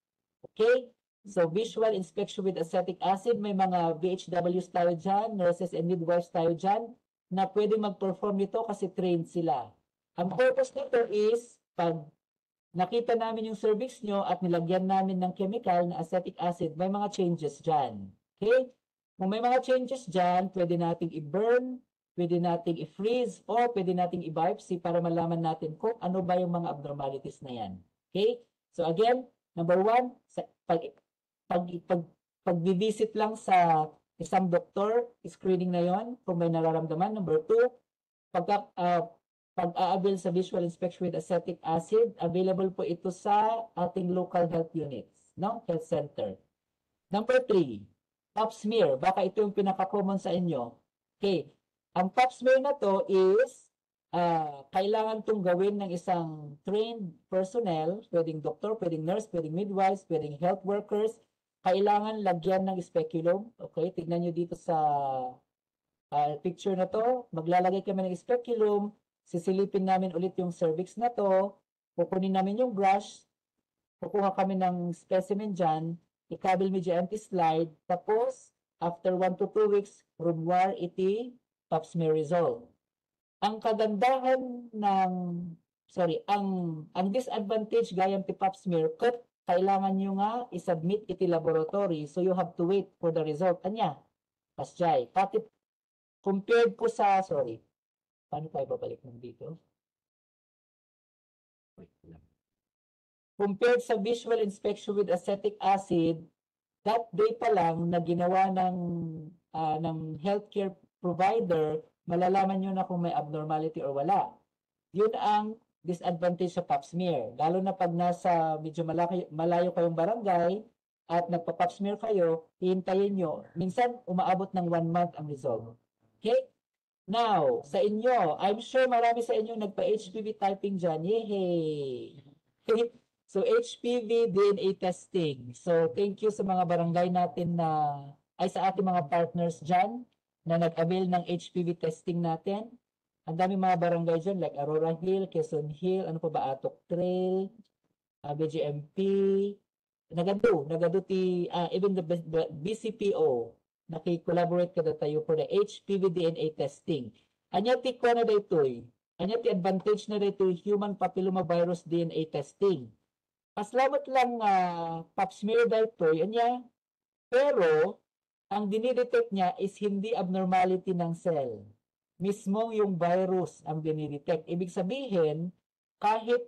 Okay? So, visual inspection with acetic acid. May mga VHWs tayo dyan, nurses and midwives tayo dyan, na pwede mag-perform nito kasi trained sila. Ang purpose nito is, pag nakita namin yung cervix nyo at nilagyan namin ng chemical na acetic acid, may mga changes dyan. Okay? Kung may mga changes dyan, pwede nating i-burn, pwede nating i-freeze, o pwede nating i-biopsy para malaman natin kung ano ba yung mga abnormalities na yan. Okay? So again, number one, pag, pag, pag, pag-visit lang sa isang doktor, screening na yon kung may nararamdaman. Number two, pagka, ah, pag-aabil sa visual inspection with acetic acid, available po ito sa ating local health units, no? Health center. Number three, pap smear. Baka ito yung pinaka-common sa inyo. Okay. Ang pap smear na to is ah, kailangan tong gawin ng isang trained personnel, pwedeng doktor, pwedeng nurse, pwedeng midwives, pwedeng health workers. Kailangan lagyan ng speculum. Okay, tignan nyo dito sa ah, picture na to. Maglalagay kami ng speculum. Sisilipin namin ulit yung cervix na to. Kukunin namin yung brush. Kukuha kami ng specimen dyan. Ikabil medyo anti-slide. Tapos, after 1 to 2 weeks, rumwar iti pap smear result. Ang kagandahan ng sorry, ang ang disadvantage gayam ti pap smear kat kailangan nyo nga i-submit iti laboratory so you have to wait for the result. Anya? Pasjay. Pati compared po sa sorry. Paano tayo babalik ng dito? Wait lang. Compared sa visual inspection with acetic acid, that day pa lang na ginawa ng ah, ng healthcare provider, malalaman nyo na kung may abnormality or wala. Yun ang disadvantage sa pap smear. Lalo na pag nasa medyo malaki, malayo kayong barangay at nagpa-pap smear kayo, hihintayin nyo. Minsan, umaabot ng one month ang result. Okay? Now, sa inyo, I'm sure marami sa inyo nagpa-HPV typing dyan. Yehey! Okay? [LAUGHS] So, HPV DNA testing. So, thank you sa mga barangay natin na, ay sa ating mga partners dyan na nag-avail ng HPV testing natin. Ang dami mga barangay dyan like Aurora Hill, Quezon Hill, ano pa ba, Atok Trail, uh, BGMP, Nagado, Nagado ti, ah, even the BCPO, naki-collaborate kada tayo for the HPV DNA testing. Anya ti ko na daytoy, anya ti advantage na daytoy human papilloma virus DNA testing. Pasalamat lang uh, pap smear daytoy, anya, pero ang dinidetect niya is hindi abnormality ng cell. Mismo yung virus ang dinidetect. Ibig sabihin, kahit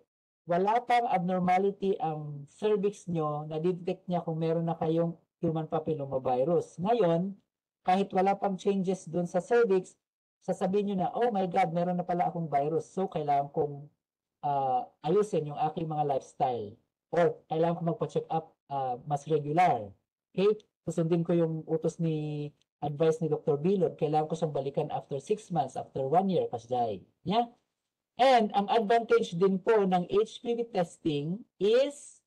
wala pang abnormality ang cervix nyo, na-detect niya kung meron na kayong human papillomavirus. Ngayon, kahit wala pang changes dun sa cervix, sasabihin nyo na, oh my God, meron na pala akong virus. So, kailangan kong ah, ayusin yung aking mga lifestyle. Or, kailangan kong magpa-check up ah, mas regular. Okay? Susundin ko yung utos ni advice ni Dr. Bilod. Kailangan ko siyang balikan after 6 months, after 1 year, kasday. Yeah? And ang advantage din po ng HPV testing is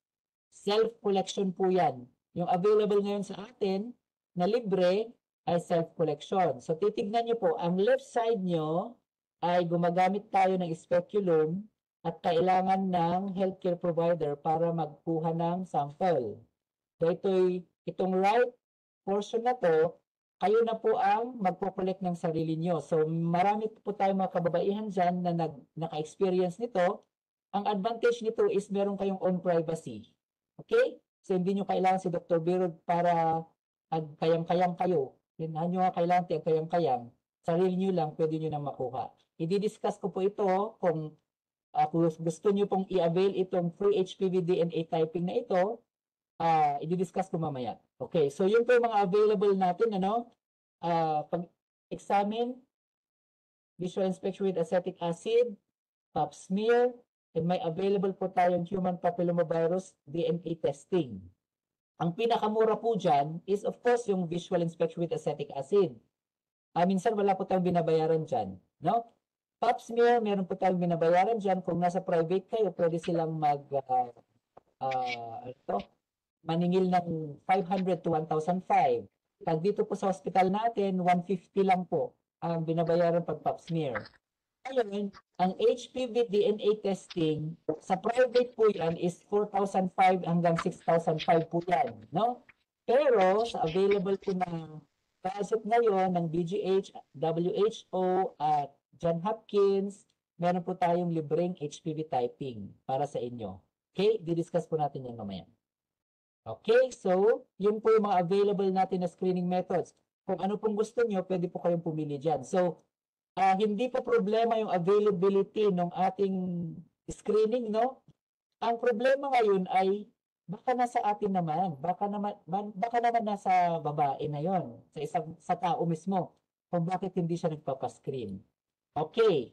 self-collection po yan. Yung available ngayon sa atin na libre ay self-collection. So titignan nyo po, ang left side nyo ay gumagamit tayo ng speculum at kailangan ng healthcare provider para magkuha ng sample. So ito'y, itong right portion na to, kayo na po ang magpo-collect ng sarili nyo. So marami po tayong mga kababaihan dyan na nag, naka-experience nito. Ang advantage nito is meron kayong own privacy. Okay? So hindi nyo kailangan si Dr. Birod para ag kayang-kayang kayo. Hindi nyo nga kailangan tiyang kayang-kayang. Sarili nyo lang, pwede nyo na makuha. i-discuss ko po ito kung uh, kung gusto niyo pong i-avail itong free HPV DNA typing na ito, ah i-discuss ko mamaya. Okay, so yun po yung mga available natin, ano? Ah, pag-examine, visual inspection with acetic acid, pap smear, and may available po tayong human papillomavirus DNA testing. Ang pinakamura po dyan is of course yung visual inspection with acetic acid. Ah, minsan wala po tayong binabayaran dyan, no? Pap smear, meron po tayong binabayaran dyan. Kung nasa private kayo, pwede silang mag, ah, ah, ano to? maningil ng 500 to 1,005. Pag dito po sa hospital natin, 150 lang po ang binabayaran pag pap smear. Ngayon, ang HPV DNA testing, sa private po yan is 4,005 hanggang 6,005 po yan. No? Pero sa available po na project ngayon ng BGH, WHO at John Hopkins, meron po tayong libreng HPV typing para sa inyo. Okay? Didiscuss po natin yan mamaya. Okay, so yun po yung mga available natin na screening methods. Kung ano pong gusto nyo, pwede po kayong pumili dyan. So, ah, hindi po problema yung availability ng ating screening, no? Ang problema ngayon ay baka nasa atin naman, baka naman, man- baka naman nasa babae na yon sa isang sa tao mismo kung bakit hindi siya nagpapascreen. Okay.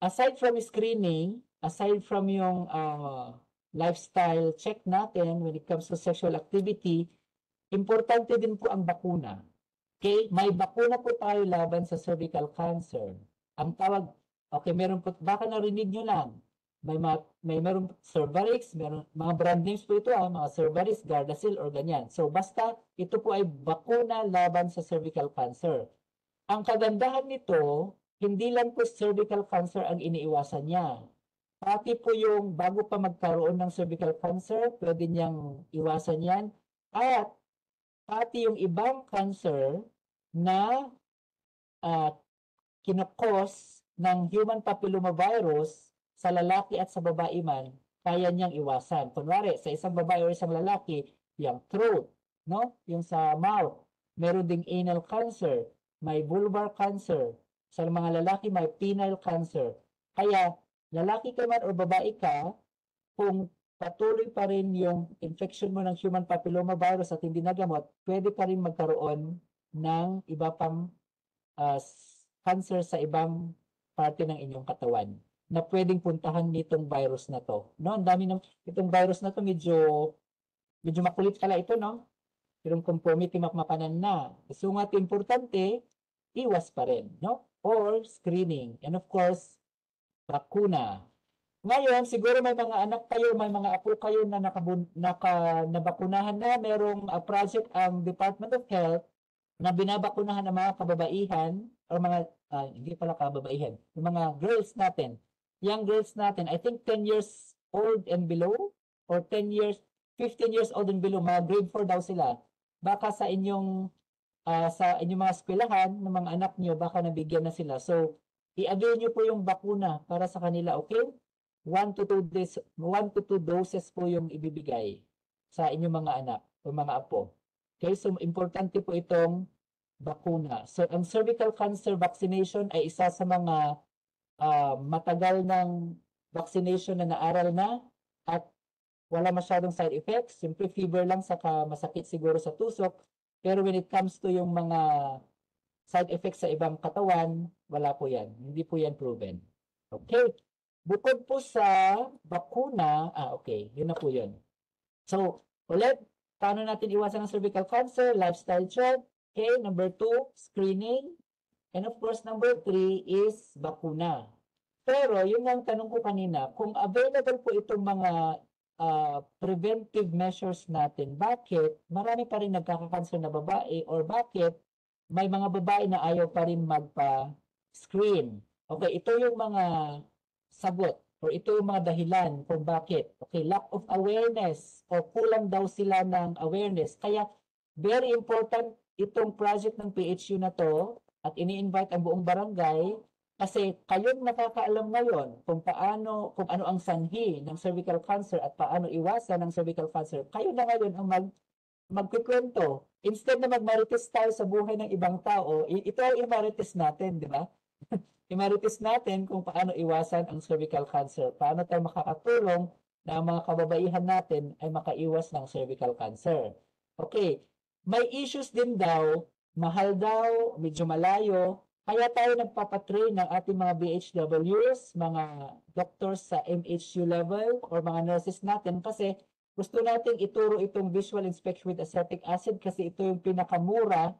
Aside from screening, aside from yung ah, lifestyle check natin when it comes to sexual activity, importante din po ang bakuna. Okay? May bakuna po tayo laban sa cervical cancer. Ang tawag, okay, meron po, baka narinig nyo lang, may mga, may meron Cervarix, meron mga brand names po ito ah, mga Cervarix, Gardasil or ganyan. So basta ito po ay bakuna laban sa cervical cancer. Ang kagandahan nito, hindi lang po cervical cancer ang iniiwasan niya. Pati po yung bago pa magkaroon ng cervical cancer, pwede niyang iwasan yan. At pati yung ibang cancer na uh, kinokos ng human papillomavirus sa lalaki at sa babae man, kaya niyang iwasan. Kunwari, sa isang babae o isang lalaki, yung throat, no? Yung sa mouth. Meron ding anal cancer, may vulvar cancer. Sa mga lalaki, may penile cancer. Kaya, lalaki ka man o babae ka, kung patuloy pa rin yung infection mo ng human papillomavirus at hindi nagamot, pwede pa rin magkaroon ng iba pang uh, cancer sa ibang parte ng inyong katawan na pwedeng puntahan nitong virus na to. No, ang dami ng itong virus na to medyo medyo makulit pala ito, no? Pero pumiti makmakanan na. So nga importante, iwas pa rin, no? Or screening. And of course, bakuna. Ngayon, siguro may mga anak kayo, may mga apo kayo na nakabun, naka, nabakunahan na. Merong uh, project ang Department of Health na binabakunahan ng mga kababaihan or mga, uh, hindi pala kababaihan, yung mga girls natin young girls natin, I think 10 years old and below, or 10 years, 15 years old and below, mga grade 4 daw sila. Baka sa inyong, uh, sa inyong mga eskwelahan ng mga anak nyo, baka nabigyan na sila. So, i-avail nyo po yung bakuna para sa kanila, okay? 1 to 2 days, 1 to 2 doses po yung ibibigay sa inyong mga anak o mga apo. Okay, so importante po itong bakuna. So, ang cervical cancer vaccination ay isa sa mga uh, matagal ng vaccination na naaral na at wala masyadong side effects. Siyempre fever lang saka masakit siguro sa tusok. Pero when it comes to yung mga side effects sa ibang katawan, wala po yan. Hindi po yan proven. Okay. Bukod po sa bakuna, ah okay, yun na po yun. So, ulit, paano natin iwasan ang cervical cancer? Lifestyle check. Okay, number two, screening. And of course, number three is bakuna. Pero, yun ang tanong ko kanina, kung available po itong mga uh, preventive measures natin, bakit marami pa rin nagkakakanser na babae or bakit may mga babae na ayaw pa rin magpa-screen? Okay, ito yung mga sagot or ito yung mga dahilan kung bakit. Okay, lack of awareness o kulang daw sila ng awareness. Kaya, very important itong project ng PHU na to at ini-invite ang buong barangay kasi kayong nakakaalam ngayon kung paano, kung ano ang sanhi ng cervical cancer at paano iwasan ng cervical cancer. Kayo na ngayon ang mag, magkikwento. Instead na magmarites tayo sa buhay ng ibang tao, ito ang imarites natin, di ba? [LAUGHS] emeritus natin kung paano iwasan ang cervical cancer. Paano tayo makakatulong na ang mga kababaihan natin ay makaiwas ng cervical cancer. Okay, may issues din daw, mahal daw, medyo malayo, kaya tayo nagpapatrain ng ating mga BHWs, mga doctors sa MHU level or mga nurses natin kasi gusto nating ituro itong visual inspection with acetic acid kasi ito yung pinakamura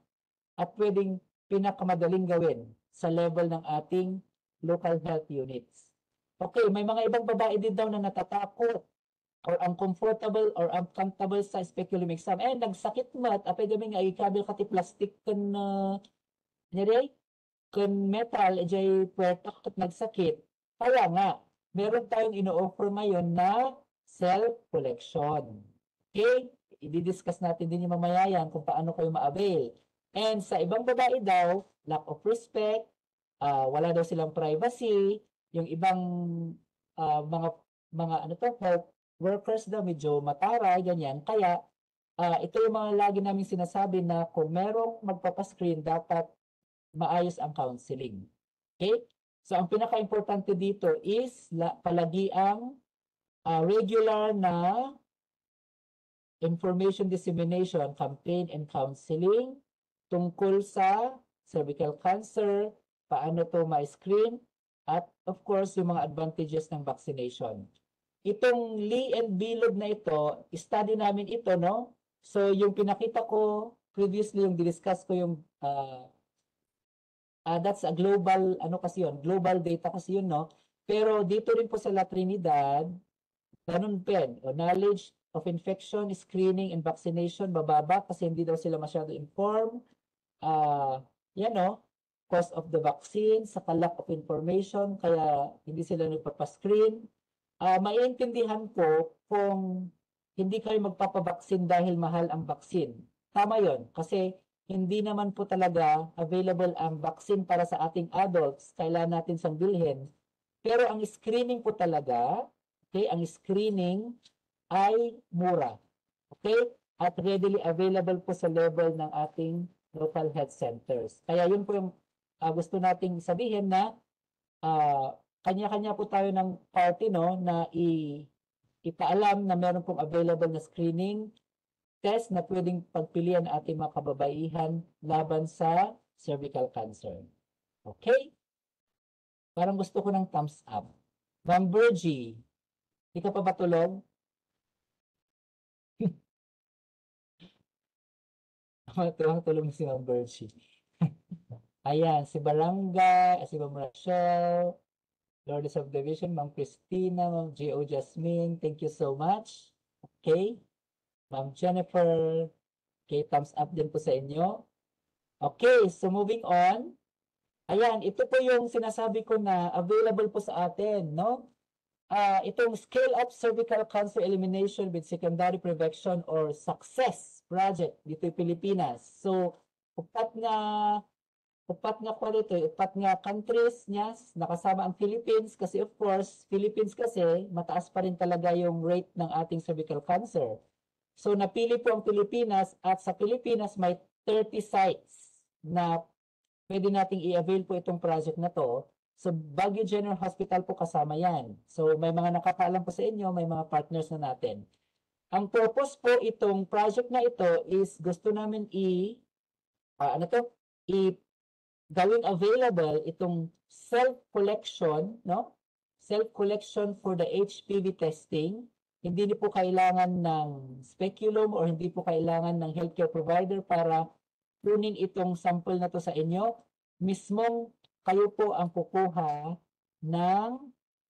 at pwedeng pinakamadaling gawin sa level ng ating local health units. Okay, may mga ibang babae din daw na natatakot or uncomfortable or uncomfortable sa speculum exam. Eh, nagsakit mat, apay kami nga ikabil kati plastic kan uh, nyari, kan metal, ejay puwertak at nagsakit. Kaya nga, meron tayong ino-offer ngayon na self-collection. Okay? I-discuss natin din yung mamaya yan kung paano kayo ma-avail. And sa ibang babae daw, lack of respect, ah, wala daw silang privacy, yung ibang ah, mga mga ano to, health workers daw medyo mataray, ganyan. Kaya ah, ito yung mga lagi namin sinasabi na kung merong magpapascreen, dapat maayos ang counseling. Okay? So ang pinaka-importante dito is la, palagi ang ah, regular na information dissemination, campaign and counseling tungkol sa cervical cancer, paano to ma-screen, at of course, yung mga advantages ng vaccination. Itong Lee and Bilog na ito, study namin ito, no? So, yung pinakita ko previously, yung discuss ko yung ah, ah, that's a global, ano kasi yun, global data kasi yun, no? Pero dito rin po sa La Trinidad, ganun pen, o knowledge of infection, screening, and vaccination, bababa kasi hindi daw sila masyado informed. Ah, yan no, cost of the vaccine, sa lack of information, kaya hindi sila nagpapascreen. Ah, maiintindihan ko kung hindi kayo magpapabaksin dahil mahal ang vaccine. Tama yon kasi hindi naman po talaga available ang vaccine para sa ating adults. Kailangan natin siyang. Pero ang screening po talaga, okay, ang screening ay mura. Okay? At readily available po sa level ng ating local health centers. Kaya yun po yung ah, gusto nating sabihin na ah, kanya-kanya po tayo ng party no na i ipaalam na meron pong available na screening test na pwedeng pagpilian ng ating mga kababaihan laban sa cervical cancer. Okay? Parang gusto ko ng thumbs up. Ma'am Virgie, di ka pa ba tulog? [LAUGHS] Tuwang tulong si Ma'am Virgie. [LAUGHS] Ayan, si Barangay, si Ma'am Rachel, Lourdes of Division, Ma'am Christina, Ma'am J.O. Jasmine, thank you so much. Okay. Ma'am Jennifer, okay, thumbs up din po sa inyo. Okay, so moving on. Ayan, ito po yung sinasabi ko na available po sa atin, no? Ah, itong Scale Up Cervical Cancer Elimination with Secondary Prevention or SUCCESS project dito sa Pilipinas. So, upat nga upat nga dito, upat nga countries niya, nakasama ang Philippines kasi of course, Philippines kasi mataas pa rin talaga yung rate ng ating cervical cancer. So, napili po ang Pilipinas at sa Pilipinas may 30 sites na pwede nating i-avail po itong project na to. So, Baguio General Hospital po kasama yan. So, may mga nakakaalam po sa inyo, may mga partners na natin. Ang purpose po itong project na ito is gusto namin i ah, ano to? I gawing available itong self-collection, no? Self-collection for the HPV testing. Hindi niyo po kailangan ng speculum or hindi po kailangan ng healthcare provider para kunin itong sample na to sa inyo. Mismong kayo po ang kukuha ng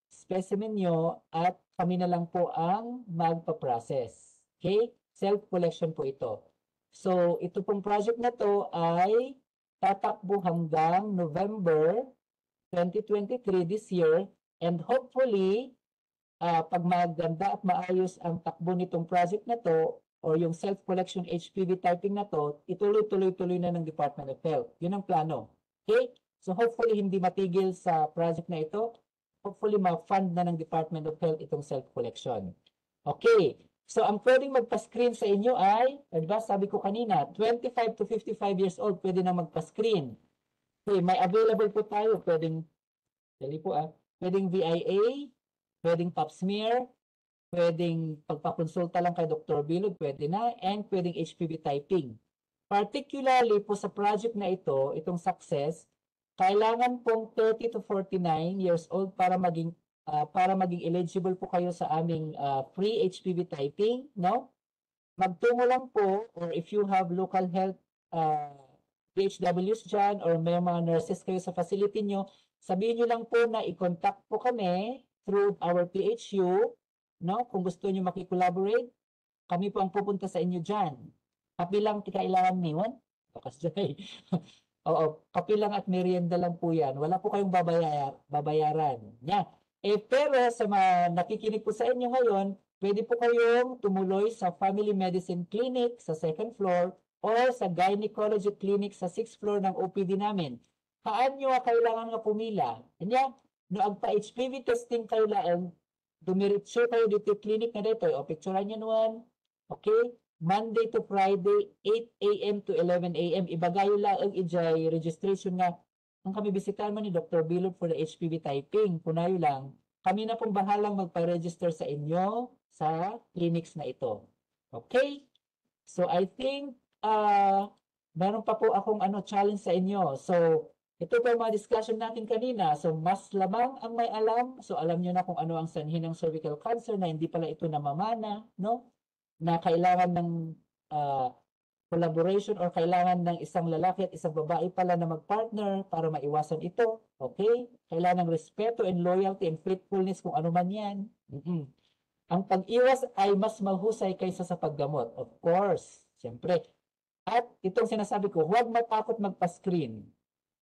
specimen nyo at kami na lang po ang magpa-process. Okay? Self-collection po ito. So, ito pong project na to ay tatakbo hanggang November 2023 this year and hopefully ah, pag maganda at maayos ang takbo nitong project na to or yung self-collection HPV typing na to, ituloy-tuloy-tuloy na ng Department of Health. Yun ang plano. Okay? So hopefully hindi matigil sa project na ito. Hopefully ma-fund na ng Department of Health itong self-collection. Okay. So ang pwedeng magpa-screen sa inyo ay, di ba sabi ko kanina, 25 to 55 years old pwede na magpa-screen. Okay, may available po tayo. Pwedeng Dali po ah. Pwedeng VIA, pwedeng pap smear, pwedeng pagpakonsulta lang kay Dr. Bilog, pwede na, and pwedeng HPV typing. Particularly po sa project na ito, itong success, kailangan pong 30 to 49 years old para maging ah, para maging eligible po kayo sa aming ah, free HPV typing, no? Magtungo lang po or if you have local health uh, PHWs dyan or may mga nurses kayo sa facility nyo, sabihin nyo lang po na i-contact po kami through our PHU, no? Kung gusto nyo makikolaborate, kami po ang pupunta sa inyo dyan. Kapi lang kailangan niwan. Bakas dyan. [LAUGHS] Oo, kapi lang at merienda lang po yan. Wala po kayong babayar, babayaran. Yeah. Eh, pero sa mga nakikinig po sa inyo ngayon, pwede po kayong tumuloy sa Family Medicine Clinic sa second floor or sa Gynecology Clinic sa sixth floor ng OPD namin. Kaan nyo nga kailangan nga pumila? Kanya, no agpa HPV testing kayo lang, dumiretso kayo dito clinic na dito, o picturean nyo naman, okay? Monday to Friday, 8 a.m. to 11 a.m. Ibagayo lang ang ijay registration nga. Ang kami bisitahan man ni Dr. Bilog for the HPV typing, punayo lang. Kami na pong bahalang magpa-register sa inyo sa clinics na ito. Okay? So I think uh, meron pa po akong ano challenge sa inyo. So ito po yung mga discussion natin kanina. So mas lamang ang may alam. So alam niyo na kung ano ang sanhi ng cervical cancer na hindi pala ito namamana, no? Na kailangan ng ah, collaboration or kailangan ng isang lalaki at isang babae pala na magpartner para maiwasan ito. Okay? Kailangan ng respeto and loyalty and faithfulness kung ano man yan. Mhm. Ang pag-iwas ay mas mahusay kaysa sa paggamot. Of course. Siyempre. At itong sinasabi ko, huwag matakot magpa-screen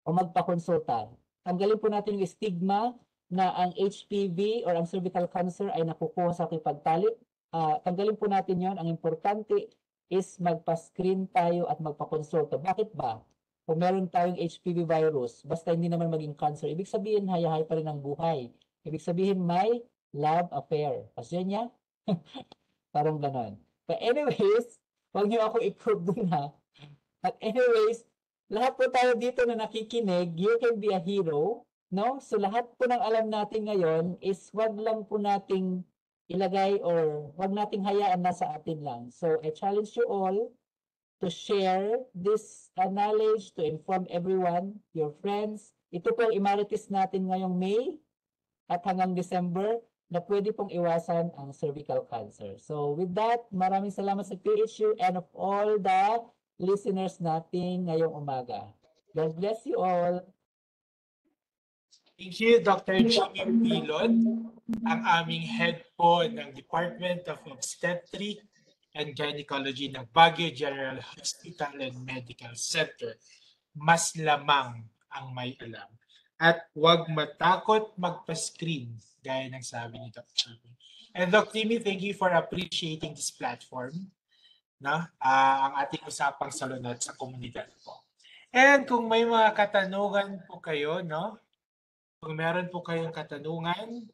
o magpa-consulta. Tanggalin po natin yung stigma na ang HPV or ang cervical cancer ay nakukuha sa kipagtalik. Ah, tanggalin po natin yon. Ang importante is magpa-screen tayo at magpa-consulta. Bakit ba? Kung meron tayong HPV virus, basta hindi naman maging cancer, ibig sabihin hayahay pa rin ang buhay. Ibig sabihin may love affair. Kasi niya? [LAUGHS] Parang ganon. But anyways, huwag niyo ako i-prove dun ha. But anyways, lahat po tayo dito na nakikinig, you can be a hero. No? So lahat po ng alam natin ngayon is wag lang po nating ilagay or wag nating hayaan na sa atin lang. So I challenge you all to share this uh, knowledge, to inform everyone, your friends. Ito po ang emeritus natin ngayong May at hanggang December na pwede pong iwasan ang cervical cancer. So with that, maraming salamat sa PHU and of all the listeners natin ngayong umaga. God bless you all. Thank you, Dr. Jimmy Pilon, ang aming head po ng Department of Obstetric and Gynecology ng Baguio General Hospital and Medical Center. Mas lamang ang may alam. At huwag matakot magpa-screen, gaya ng sabi ni Dr. Jimmy. And Dr. Jimmy, thank you for appreciating this platform, no? Ah, ang ating usapang salunat sa komunidad po. And kung may mga katanungan po kayo, no? Kung meron po kayong katanungan,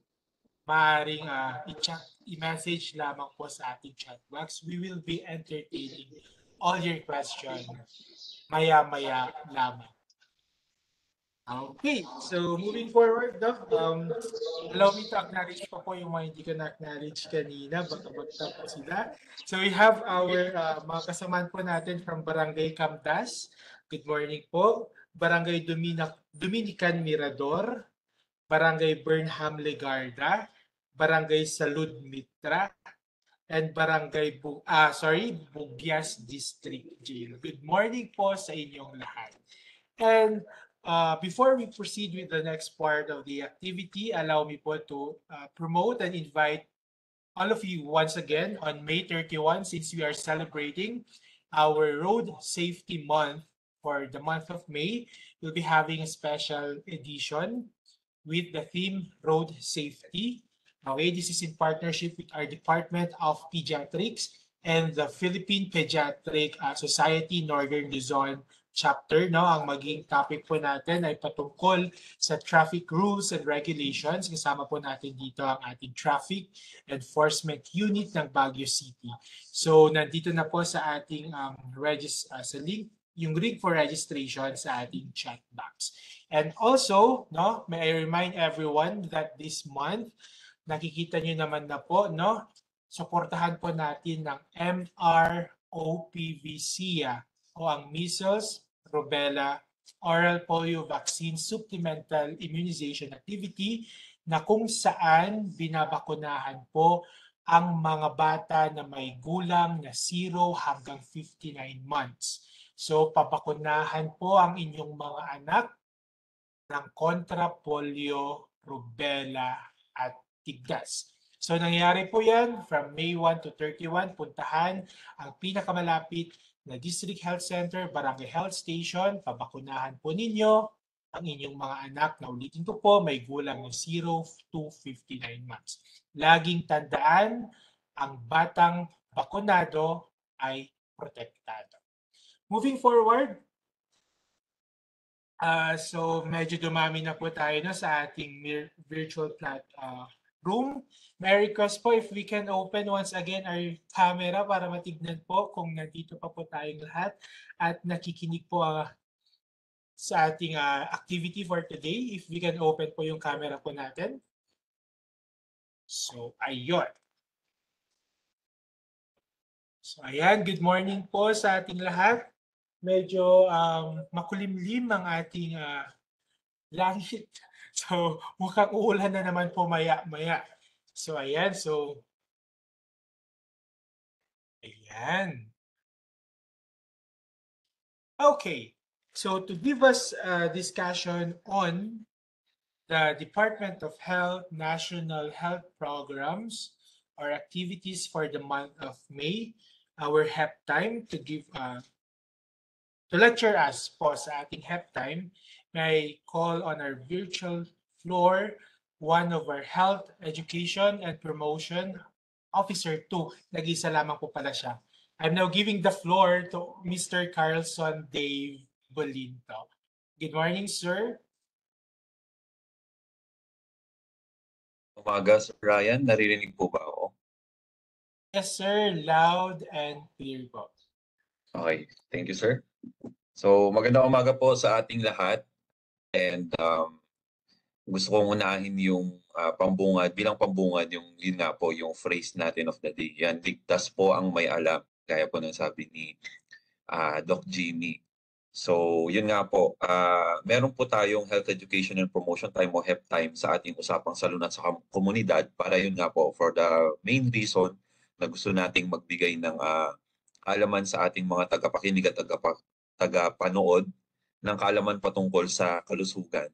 maaaring ah, i-chat, i-message lamang po sa ating chat box. We will be entertaining all your questions maya-maya lamang. Okay, so moving forward, Doc, um, allow me to acknowledge pa po yung mga hindi ko na-acknowledge kanina, baka magta po sila. So we have our uh, mga kasamaan po natin from Barangay Camtas. Good morning po. Barangay Domina, Dominican Mirador, Barangay Burnham Legarda, Barangay Salud Mitra, and Barangay Bu ah sorry, Bugyas District Jail. Good morning po sa inyong lahat. And uh, before we proceed with the next part of the activity, allow me po to uh, promote and invite all of you once again on May 31 since we are celebrating our Road Safety Month for the month of May. We'll be having a special edition with the theme Road Safety. Okay, this is in partnership with our Department of Pediatrics and the Philippine Pediatric uh, Society Northern Luzon chapter. No, ang maging topic po natin ay patungkol sa traffic rules and regulations. Kasama po natin dito ang ating Traffic Enforcement Unit ng Baguio City. So nandito na po sa ating um, regis- uh, sa link yung link for registration sa ating chat box. And also, no, may I remind everyone that this month, nakikita nyo naman na po, no, suportahan po natin ng MROPVCA o ang Measles, Rubella, Oral Polio Vaccine Supplemental Immunization Activity na kung saan binabakunahan po ang mga bata na may gulang na 0 hanggang 59 months. So papakunahan po ang inyong mga anak ng kontra polio, rubella at tigdas. So nangyayari po yan from May 1 to 31, puntahan ang pinakamalapit na District Health Center, Barangay Health Station, pabakunahan po ninyo ang inyong mga anak na ulitin ko po may gulang ng 0 to 59 months. Laging tandaan, ang batang bakunado ay protektado. Moving forward, uh, so medyo dumami na po tayo no, sa ating virtual plat, uh, room. May request po if we can open once again our camera para matignan po kung nandito pa po tayong lahat at nakikinig po uh, sa ating uh, activity for today. If we can open po yung camera po natin. So, ayun. So, ayan. Good morning po sa ating lahat. Medyo um, makulimlim ang ating uh, langit. So, [LAUGHS] mukhang uulan na naman po maya-maya. So, ayan. So, ayan. Okay. So, to give us a discussion on the Department of Health National Health Programs or activities for the month of May, our HEP time to give uh, to lecture us po sa ating HEP time, may I call on our virtual floor one of our health education and promotion officer two. Nag-isa lamang po pala siya. I'm now giving the floor to Mr. Carlson Dave Bolinto. Good morning, sir. Umaga, Sir Ryan. Naririnig po ba ako? Yes, sir. Loud and clear po. Okay. Thank you, sir. So, magandang umaga po sa ating lahat. And um, gusto kong unahin yung uh, pambungad. Bilang pambungad, yung, yun nga po, yung phrase natin of the day. Yan, ligtas po ang may alam. Gaya po ng sabi ni uh, Doc Jimmy. So, yun nga po, uh, meron po tayong Health Education and Promotion Time o HEP Time sa ating usapang salunat sa komunidad para yun nga po, for the main reason na gusto nating magbigay ng uh, kaalaman sa ating mga tagapakinig at tagapa, tagapanood ng kaalaman patungkol sa kalusugan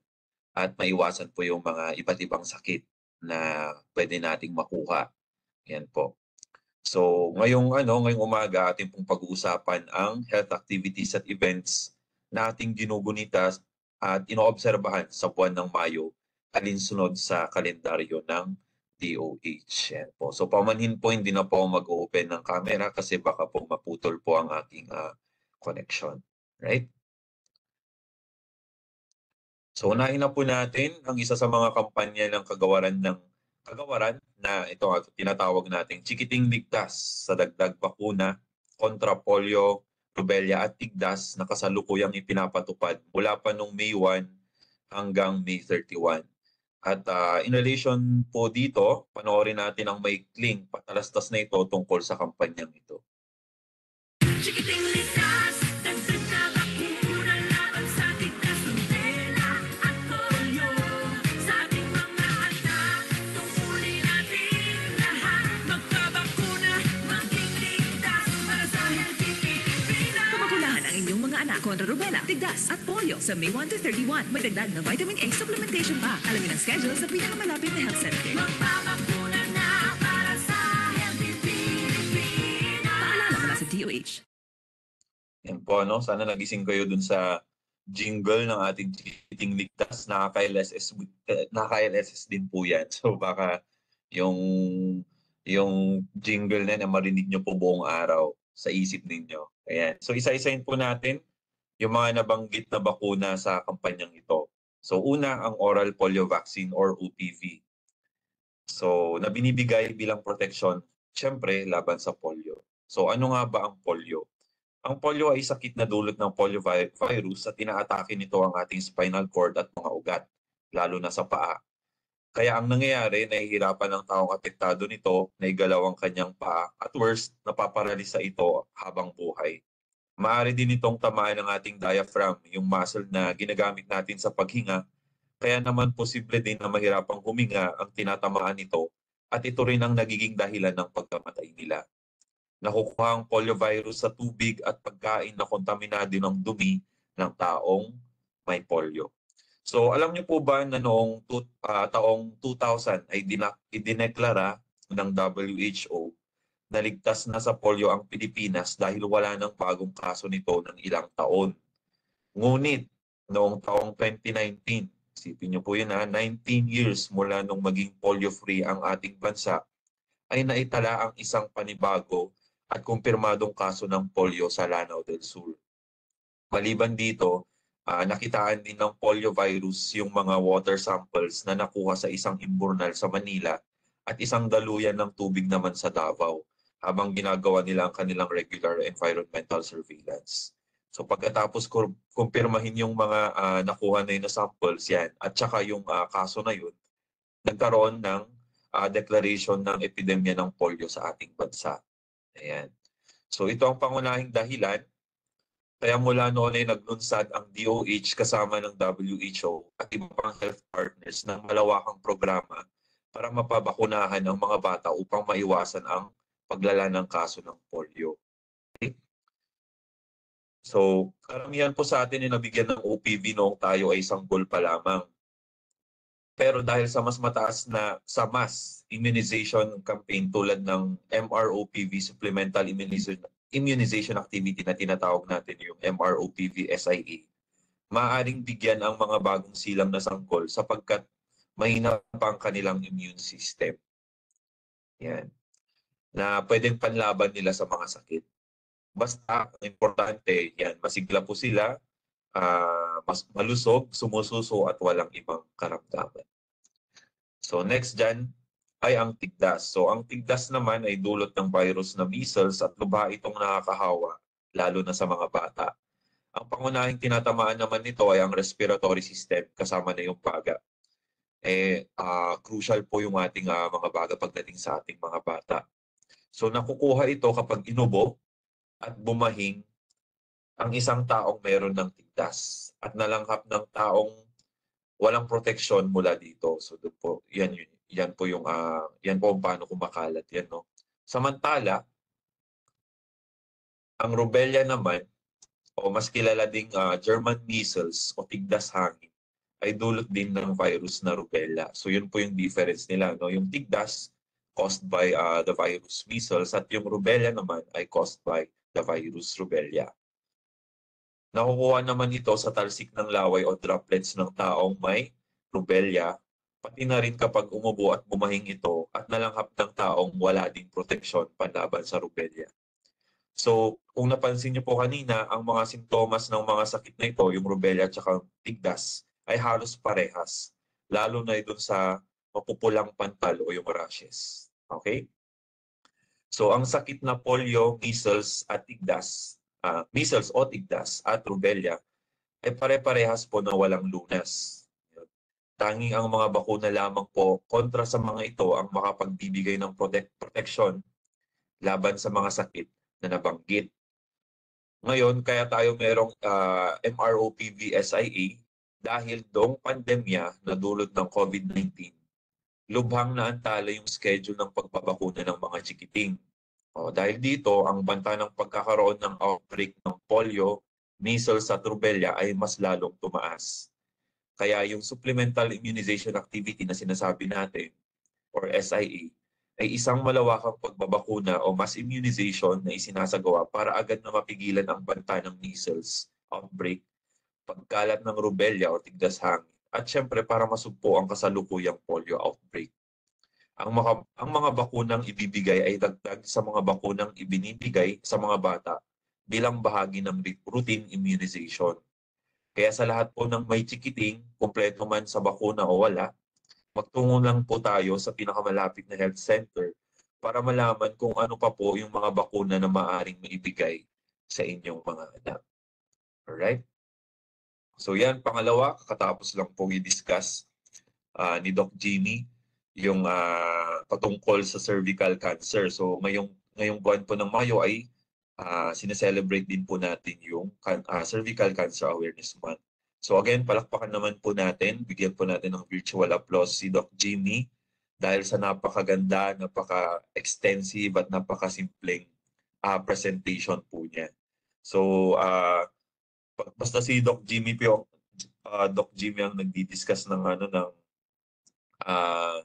at maiwasan po yung mga iba't ibang sakit na pwede nating makuha. Yan po. So, ngayong ano, ngayong umaga ating pong pag-uusapan ang health activities at events na ating ginugunita at inoobserbahan sa buwan ng Mayo alinsunod sa kalendaryo ng DOH. Yan po. So, pamanhin po, hindi na po mag-open ng camera kasi baka po maputol po ang aking uh, connection. Right? So, unahin na po natin ang isa sa mga kampanya ng kagawaran ng kagawaran na ito nga tinatawag nating Chikiting Ligtas sa dagdag bakuna kontra polio, rubella at tigdas na kasalukuyang ipinapatupad mula pa nung May 1 hanggang May 31. At uh, in relation po dito, panoorin natin ang maikling patalastas na ito tungkol sa kampanyang ito. Chikiting ligtas, kontra rubella, tigdas at polio sa May 1 to 31. May dagdag na vitamin A supplementation pa. Alamin ang schedule sa pinakamalapit na health center. Magpabakuna na para sa healthy Pilipinas. Paalala mula sa DOH. Yan po, no? Sana nagising kayo dun sa jingle ng ating Chikiting Ligtas. Nakaka-LSS, eh, nakaka-LSS din po yan. So baka yung yung jingle na na marinig nyo po buong araw sa isip ninyo. Ayan. So isa-isahin po natin yung mga nabanggit na bakuna sa kampanyang ito. So una, ang oral polio vaccine or OPV. So na binibigay bilang protection, syempre, laban sa polio. So ano nga ba ang polio? Ang polio ay sakit na dulot ng poliovirus at inaatake nito ang ating spinal cord at mga ugat, lalo na sa paa. Kaya ang nangyayari, nahihirapan ang taong apektado nito na igalaw ang kanyang paa at worst, napaparalisa ito habang buhay. Maaari din itong tamaan ng ating diaphragm, yung muscle na ginagamit natin sa paghinga, kaya naman posible din na mahirapang huminga ang tinatamaan nito at ito rin ang nagiging dahilan ng pagkamatay nila. Nakukuha ang poliovirus sa tubig at pagkain na kontaminado ng dumi ng taong may polio. So alam niyo po ba na noong ah, taong 2000 ay idineklara ng WHO na ligtas na sa polio ang Pilipinas dahil wala ng bagong kaso nito ng ilang taon. Ngunit noong taong 2019, isipin niyo po yun ha, 19 years mula nung maging polio-free ang ating bansa, ay naitala ang isang panibago at kumpirmadong kaso ng polio sa Lanao del Sur. Maliban dito, ah, nakitaan din ng poliovirus yung mga water samples na nakuha sa isang imburnal sa Manila at isang daluyan ng tubig naman sa Davao habang ginagawa nila ang kanilang regular environmental surveillance. So pagkatapos kumpirmahin yung mga ah, nakuha na yun na samples yan at saka yung ah, kaso na yun, nagkaroon ng ah, declaration ng epidemya ng polio sa ating bansa. Ayan. So ito ang pangunahing dahilan kaya mula noon ay naglunsad ang DOH kasama ng WHO at iba pang health partners ng malawakang programa para mapabakunahan ang mga bata upang maiwasan ang paglala ng kaso ng polio. So, karamihan po sa atin ay nabigyan ng OPV noong tayo ay sanggol pa lamang. Pero dahil sa mas mataas na sa mass immunization campaign tulad ng MROPV supplemental immunization immunization activity na tinatawag natin yung MROPV SIA, maaaring bigyan ang mga bagong silang na sangkol sapagkat mahina pa ang kanilang immune system. Yan. Na pwedeng panlaban nila sa mga sakit. Basta, ang importante, yan, masigla po sila, ah, mas malusog, sumususo at walang ibang karamdaman. So next dyan ay ang tigdas. So ang tigdas naman ay dulot ng virus na measles at lubha itong nakakahawa, lalo na sa mga bata. Ang pangunahing tinatamaan naman nito ay ang respiratory system kasama na yung baga. Eh, ah, crucial po yung ating ah, mga baga pagdating sa ating mga bata. So nakukuha ito kapag inubo at bumahing ang isang taong meron ng tigdas at nalanghap ng taong walang proteksyon mula dito. So doon po, yan. Yan po yung ah, yan po kung paano kumakalat yan no. Samantala, ang rubella naman o mas kilala ding ah, German measles o tigdas hangin ay dulot din ng virus na rubella. So yun po yung difference nila no. Yung tigdas caused by ah, the virus measles at yung rubella naman ay caused by the virus rubella. Nakukuha naman ito sa talsik ng laway o droplets ng taong may rubella, pati na rin kapag umubo at bumahing ito at nalanghap ng taong wala ding proteksyon panlaban sa rubella. So, kung napansin niyo po kanina, ang mga sintomas ng mga sakit na ito, yung rubella at saka tigdas, ay halos parehas. Lalo na doon sa mapupulang pantal o yung rashes. Okay? So, ang sakit na polio, measles at tigdas ah, measles o tigdas at rubella ay pare-parehas po na walang lunas. Tanging ang mga bakuna lamang po kontra sa mga ito ang makapagbibigay ng protect protection laban sa mga sakit na nabanggit. Ngayon, kaya tayo merong ah, MROPV SIA dahil dong pandemya na dulot ng COVID-19, lubhang na antala yung schedule ng pagpapakuna ng mga chikiting. O, dahil dito, ang banta ng pagkakaroon ng outbreak ng polio, measles at rubella ay mas lalong tumaas. Kaya yung supplemental immunization activity na sinasabi natin, or SIA, ay isang malawakang pagbabakuna o mass immunization na isinasagawa para agad na mapigilan ang banta ng measles outbreak, pagkalat ng rubella o tigdas hangin, at syempre para masugpo ang kasalukuyang polio outbreak. Ang mga, ang mga bakunang ibibigay ay dagdag sa mga bakunang ibinibigay sa mga bata bilang bahagi ng routine immunization. Kaya sa lahat po ng may chikiting, kumpleto man sa bakuna o wala, magtungo lang po tayo sa pinakamalapit na health center para malaman kung ano pa po yung mga bakuna na maaring maibigay sa inyong mga anak. Alright? So yan, pangalawa, kakatapos lang pong i-discuss ah, ni Doc Jimmy yung ah, patungkol sa cervical cancer. So ngayong, ngayong buwan po ng Mayo ay ah, sineselebrate din po natin yung can- ah, Cervical Cancer Awareness Month. So again, palakpakan naman po natin, bigyan po natin ng virtual applause si Doc Jimmy dahil sa napakaganda, napaka-extensive at napakasimpleng ah, presentation po niya. So, ba- basta si Doc Jimmy po, ah, Doc Jimmy ang nagdi-discuss ng ano ng ah,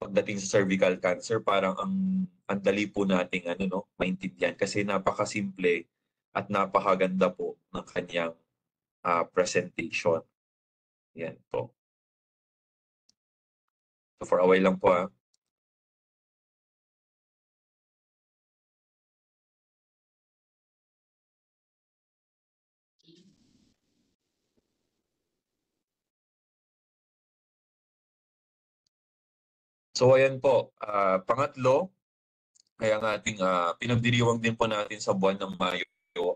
pagdating sa cervical cancer, parang ang ang dali po nating ano no, maintindihan kasi napakasimple at napakaganda po ng kanyang ah, presentation. Yan po. So for a while lang po ah. So ayan po, ah, pangatlo, kaya ang ating ah, pinagdiriwang din po natin sa buwan ng Mayo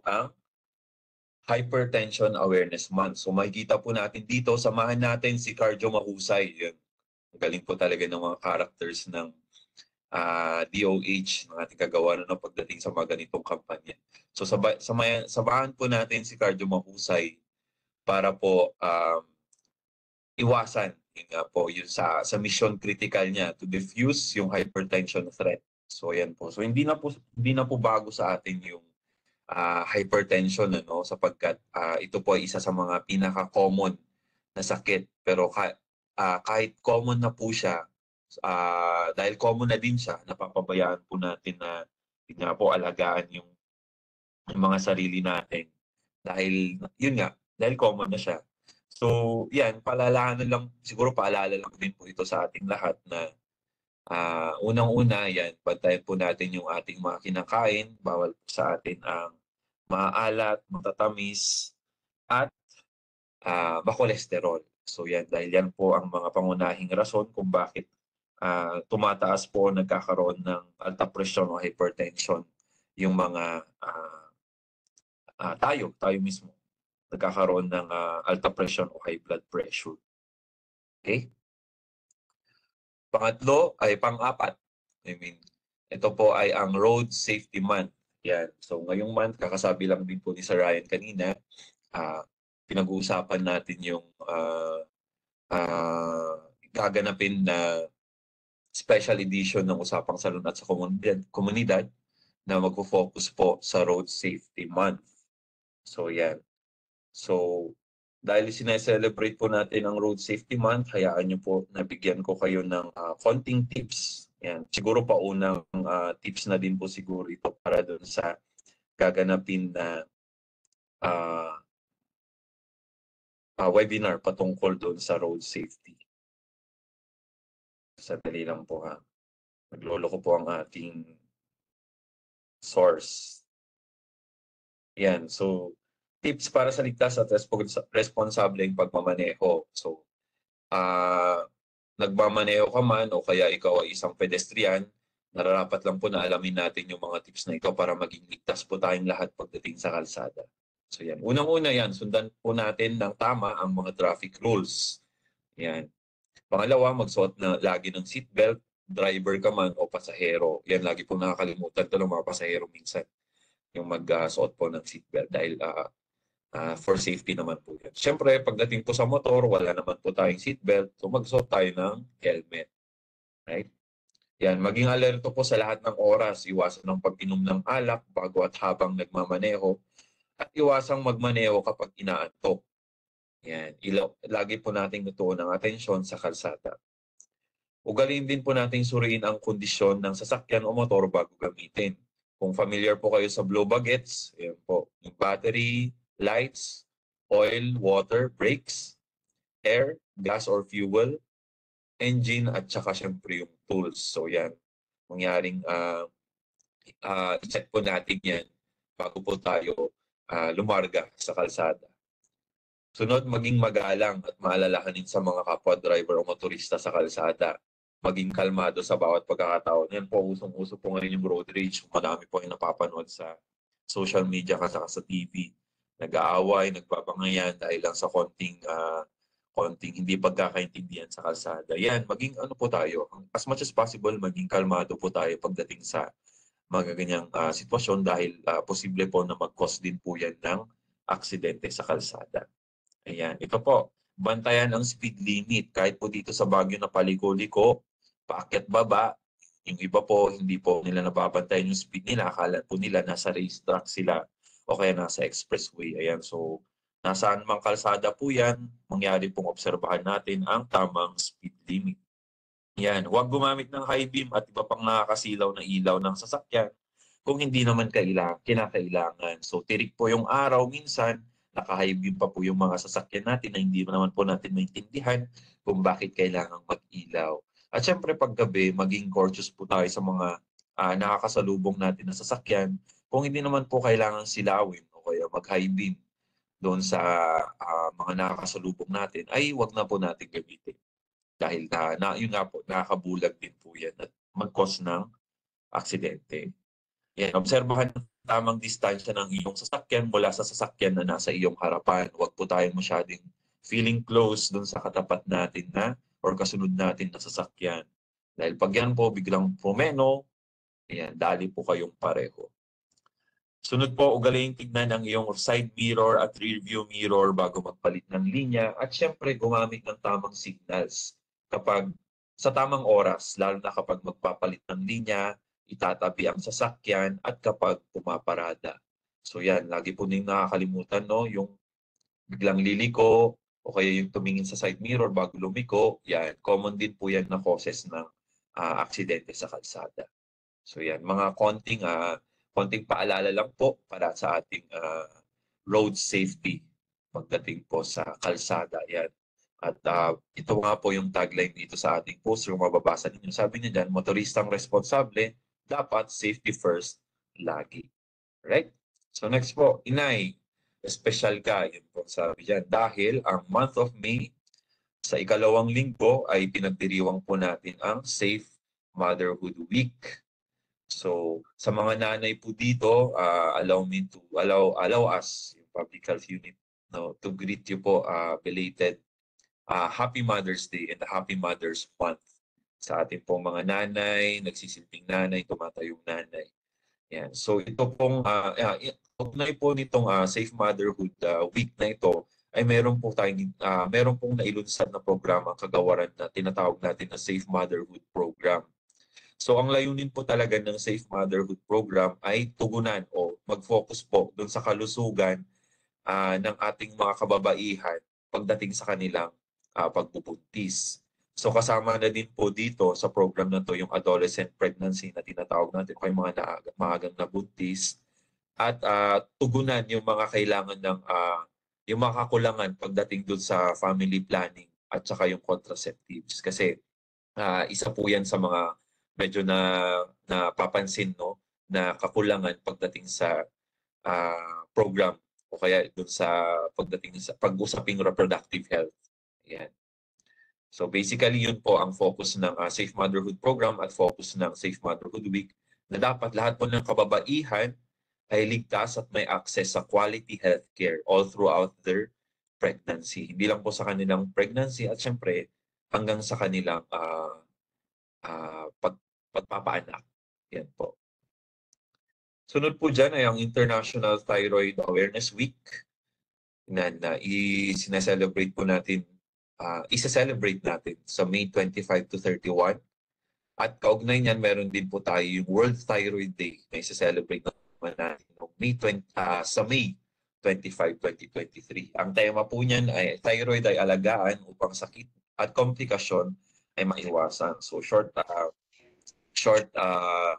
ang Hypertension Awareness Month. So makikita po natin dito, samahan natin si Cardio Mahusay. Ang galing po talaga ng mga characters ng ah, DOH ng ating kagawa no, pagdating sa mga ganitong kampanya. So sabay, samaya, samahan po natin si Cardio Mahusay para po um, iwasan yun nga po yun sa sa mission critical niya to diffuse yung hypertension threat. So ayan po. So hindi na po hindi na po bago sa atin yung ah, hypertension ano sapagkat ah, ito po ay isa sa mga pinaka-common na sakit pero ka, ah, kahit common na po siya ah, dahil common na din siya napapabayaan po natin na yun nga po alagaan yung, yung mga sarili natin dahil yun nga dahil common na siya So, yan, paalalahanan lang, siguro paalala lang din po ito sa ating lahat na ah, unang-una, yan, bantayan po natin yung ating mga kinakain, bawal po sa atin ang maalat, matatamis, at ah, makolesterol. So yan, dahil yan po ang mga pangunahing rason kung bakit ah, tumataas po, nagkakaroon ng alta presyon o hypertension yung mga ah, ah, tayo, tayo mismo nagkakaroon ng ah, alta pressure o high blood pressure. Okay? Pangatlo ay pang-apat. I mean, ito po ay ang Road Safety Month. Yan. So ngayong month, kakasabi lang din po ni Sir Ryan kanina, ah, pinag-uusapan natin yung ah, ah, gaganapin na special edition ng Usapang Salon at sa Komunidad, komunidad na magfo-focus po sa Road Safety Month. So yan. So, dahil sineselebrate po natin ang Road Safety Month, hayaan niyo po nabigyan ko kayo ng ah, konting tips. Yan. Siguro pa unang ah, tips na din po siguro ito para doon sa gaganapin na ah, ah, webinar patungkol doon sa road safety. Sandali lang po ha. Naglolo ko po ang ating source. Yan. So, tips para sa ligtas at responsa- responsableng pagmamaneho. So, ah nagmamaneho ka man o kaya ikaw ay isang pedestrian, nararapat lang po na alamin natin yung mga tips na ito para maging ligtas po tayong lahat pagdating sa kalsada. So yan. Unang-una yan, sundan po natin ng tama ang mga traffic rules. Yan. Pangalawa, magsuot na lagi ng seatbelt, driver ka man o pasahero. Yan, lagi po nakakalimutan to ng mga pasahero minsan. Yung magsuot po ng seatbelt dahil ah, Ah, for safety naman po yan. Siyempre, pagdating po sa motor, wala naman po tayong seatbelt. So magsuot tayo ng helmet. Right? Yan, maging alerto po sa lahat ng oras. Iwasan ng pag-inom ng alak bago at habang nagmamaneho. At iwasang magmaneho kapag inaantok. Yan, ilaw, lagi po nating natuon ang atensyon sa kalsada. Ugaliin din po nating suriin ang kondisyon ng sasakyan o motor bago gamitin. Kung familiar po kayo sa blow baguettes, yan po, yung battery, lights, oil, water, brakes, air, gas or fuel, engine, at saka syempre yung tools. So yan, mangyaring uh, uh, check po natin yan bago po tayo ah, lumarga sa kalsada. Sunod, maging magalang at maalalahanin sa mga kapwa driver o motorista sa kalsada. Maging kalmado sa bawat pagkakataon. Yan po, usong-uso po ngayon yung road rage. Madami po yung napapanood sa social media at saka sa TV. Nag-aaway, nagbabangayan dahil lang sa konting ah, konting hindi pagkakaintindihan sa kalsada. Yan, maging ano po tayo, as much as possible, maging kalmado po tayo pagdating sa mga ganyang ah, sitwasyon dahil ah, posible po na mag-cause din po yan ng aksidente sa kalsada. Ayan, ito po, bantayan ang speed limit. Kahit po dito sa Baguio na paliko-liko, paakyat baba, yung iba po, hindi po nila nababantayan yung speed nila. Akala po nila nasa racetrack sila o kaya nasa expressway. Ayan, so nasaan mang kalsada po yan, mangyari pong obserbahan natin ang tamang speed limit. Yan, huwag gumamit ng high beam at iba pang nakakasilaw na ilaw ng sasakyan kung hindi naman kailangan, kinakailangan. So tirik po yung araw minsan, naka-high beam pa po yung mga sasakyan natin na hindi naman po natin maintindihan kung bakit kailangang mag-ilaw. At syempre paggabi, maging gorgeous po tayo sa mga ah, nakakasalubong natin na sasakyan. Kung hindi naman po kailangan silawin o kaya mag-high beam doon sa ah, mga nakakasalubong natin, ay wag na po natin gamitin. Dahil na, na yun nga po, nakakabulag din po yan at mag-cause ng aksidente. Yan, obserbahan ang tamang distansya ng iyong sasakyan mula sa sasakyan na nasa iyong harapan. Huwag po tayong masyadong feeling close doon sa katapat natin na or kasunod natin na sasakyan. Dahil pag yan po biglang promeno, ayan, dali po kayong pareho. Sunod po, ugaliing tignan ang iyong side mirror at rear view mirror bago magpalit ng linya at syempre gumamit ng tamang signals kapag sa tamang oras, lalo na kapag magpapalit ng linya, itatabi ang sasakyan at kapag pumaparada. So yan, lagi po niyong nakakalimutan no, yung biglang liliko o kaya yung tumingin sa side mirror bago lumiko, yan, common din po yan na causes ng ah, aksidente sa kalsada. So yan, mga konting ah, konting paalala lang po para sa ating ah, road safety pagdating po sa kalsada. Yan. At ah, ito nga po yung tagline dito sa ating poster, kung mababasa ninyo. Sabi niya dyan, motoristang responsable, dapat safety first lagi. Right? So next po, Inay, special ka, yun po sabi dyan. Dahil ang month of May, sa ikalawang linggo ay pinagdiriwang po natin ang Safe Motherhood Week. So, sa mga nanay po dito, ah, allow me to allow allow us public health unit no to greet you po ah, belated ah, Happy Mother's Day and Happy Mother's Month sa ating pong mga nanay, nagsisilbing nanay, tumatayong nanay. Yan. So ito pong uh, ugnay po nitong ah, Safe Motherhood ah, Week na ito ay meron po tayong ah, meron pong nailunsad na programa kagawaran na tinatawag natin na Safe Motherhood Program. So ang layunin po talaga ng Safe Motherhood Program ay tugunan o mag-focus po doon sa kalusugan ah, ng ating mga kababaihan pagdating sa kanilang ah, pagbubuntis. So kasama na din po dito sa program na to yung adolescent pregnancy na tinatawag natin o yung mga naaga- maagang nabuntis at ah, tugunan yung mga kailangan ng ah, yung mga kakulangan pagdating doon sa family planning at saka yung contraceptives kasi ah, isa po yan sa mga medyo na napapansin no na kakulangan pagdating sa ah, program o kaya doon sa pagdating sa pag-usaping reproductive health. Ayan. So basically yun po ang focus ng ah, Safe Motherhood Program at focus ng Safe Motherhood Week na dapat lahat po ng kababaihan ay ligtas at may access sa quality healthcare all throughout their pregnancy. Hindi lang po sa kanilang pregnancy at syempre hanggang sa kanilang ah, ah, pag, pagpapaanak. Yan po. Sunod po dyan ay ang International Thyroid Awareness Week na, na i-celebrate po natin uh, isa-celebrate natin sa May 25 to 31. At kaugnay niyan, meron din po tayo yung World Thyroid Day na isa-celebrate naman natin noong May 20, ah, sa May 25, 2023. Ang tema po niyan ay thyroid ay alagaan upang sakit at komplikasyon ay maiwasan. So short ah, short ah,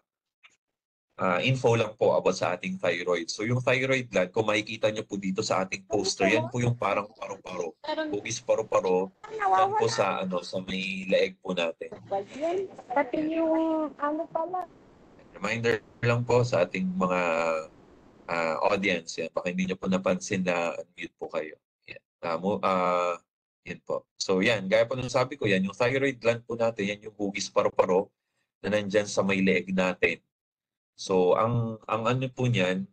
ah, info lang po about sa ating thyroid. So yung thyroid gland, kung makikita niyo po dito sa ating poster, yan po yung parang paro-paro. Bugis paro-paro yan po sa ano sa may leeg po natin. Pati yung ano pala. Reminder lang po sa ating mga ah, audience, yan, baka hindi niyo po napansin na unmute po kayo. Yan. Ah, mo- ah, yan po. So yan, gaya po nung sabi ko, yan yung thyroid gland po natin, yan yung hugis paro-paro na nandyan sa may leeg natin. So ang ang ano po niyan,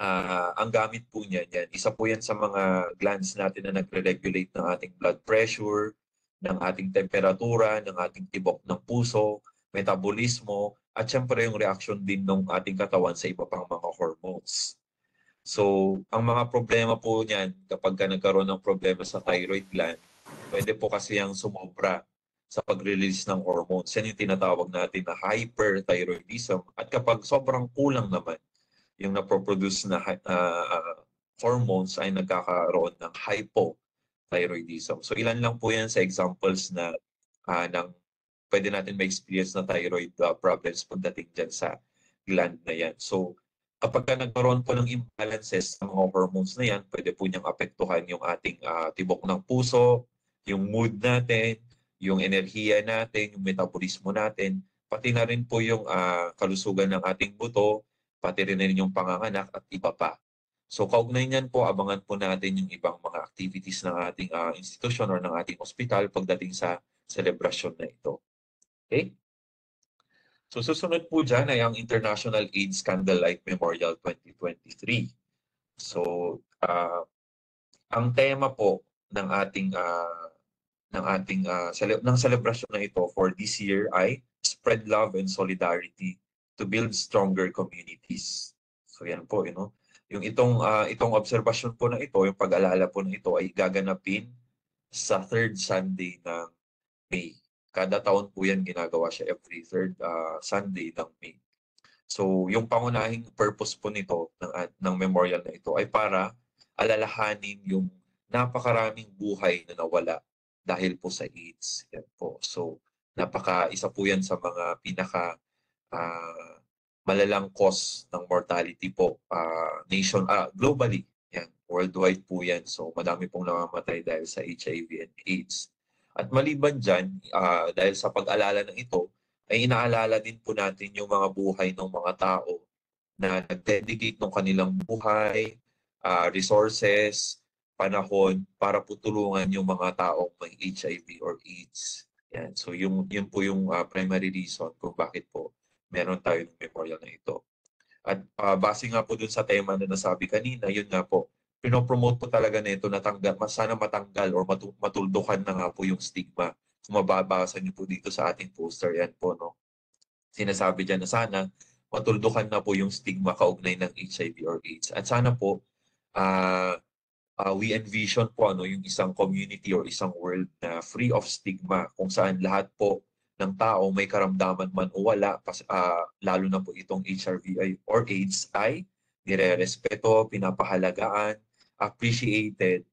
ah, ang gamit po niyan, yan, isa po yan sa mga glands natin na nagre-regulate ng ating blood pressure, ng ating temperatura, ng ating tibok ng puso, metabolismo, at syempre yung reaction din ng ating katawan sa iba pang mga hormones. So, ang mga problema po niyan, kapag ka nagkaroon ng problema sa thyroid gland, pwede po kasi yung sumobra sa pag-release ng hormones. Yan yung tinatawag natin na hyperthyroidism. At kapag sobrang kulang naman yung napoproduce na ah, hormones ay nagkakaroon ng hypothyroidism. So ilan lang po yan sa examples na ah, ng pwede natin ma-experience na thyroid ah, problems pagdating dyan sa gland na yan. So kapag ka nagkaroon po ng imbalances sa mga hormones na yan, pwede po niyang apektuhan yung ating ah, tibok ng puso, yung mood natin, yung enerhiya natin, yung metabolismo natin, pati na rin po yung ah, kalusugan ng ating buto, pati rin na rin yung panganganak at iba pa. So kaugnay niyan po, abangan po natin yung ibang mga activities ng ating ah, institusyon or ng ating ospital pagdating sa selebrasyon na ito. Okay? So susunod po dyan ay ang International AIDS Candlelight Memorial 2023. So ah, ang tema po ng ating ah, ng ating ah, cele- ng celebration na ito for this year ay spread love and solidarity to build stronger communities. So yan po, you know. Yung itong ah, itong obserbasyon po na ito, yung pag-alala po na ito ay gaganapin sa third Sunday ng May. Kada taon po yan ginagawa siya every third ah, Sunday ng May. So yung pangunahing purpose po nito ng, ng memorial na ito ay para alalahanin yung napakaraming buhay na nawala dahil po sa AIDS. Yan po. So napaka isa po yan sa mga pinaka ah, malalang cause ng mortality po ah, nation ah, globally yan worldwide po yan so madami pong namamatay dahil sa HIV and AIDS at maliban diyan dahil sa pag-alala ng ito ay inaalala din po natin yung mga buhay ng mga tao na nag-dedicate ng kanilang buhay ah, resources panahon para po tulungan yung mga taong may HIV or AIDS yan so yung yun po yung ah, primary reason kung bakit po meron tayo ng memorial na ito. At ah, base nga po dun sa tema na nasabi kanina, yun nga po, pinopromote po talaga nito na tanggal, sana matanggal or matu- matuldukan na nga po yung stigma. Kung mababasa niyo po dito sa ating poster, yan po, no? Sinasabi dyan na sana matuldukan na po yung stigma kaugnay ng HIV or AIDS. At sana po, ah ah, we envision po ano, yung isang community or isang world na free of stigma kung saan lahat po ng tao may karamdaman man o wala, pas, ah, lalo na po itong ay- or AIDS ay nire-respeto, pinapahalagaan, appreciated,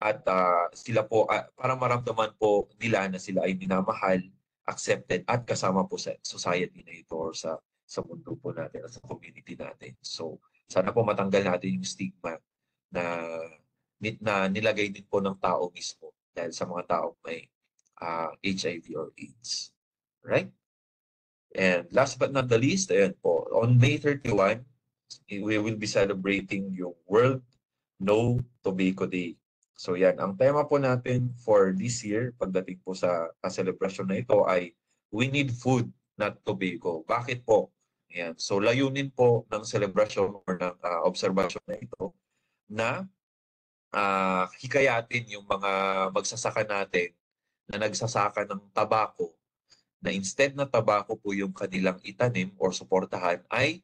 at ah, sila po, ah, para maramdaman po nila na sila ay minamahal, accepted, at kasama po sa society na ito or sa, sa mundo po natin at sa community natin. So, sana po matanggal natin yung stigma na, na nilagay din po ng tao mismo dahil sa mga taong may ah, HIV or AIDS. Right? And last but not the least, ayan po, on May 31, we will be celebrating yung World No Tobacco Day. So yan, ang tema po natin for this year, pagdating po sa celebration na ito ay we need food, not tobacco. Bakit po? Yan. So layunin po ng celebration or ng ah, observation na ito na ah, hikayatin yung mga magsasaka natin na nagsasaka ng tabako na instead na tabako po yung kanilang itanim or suportahan ay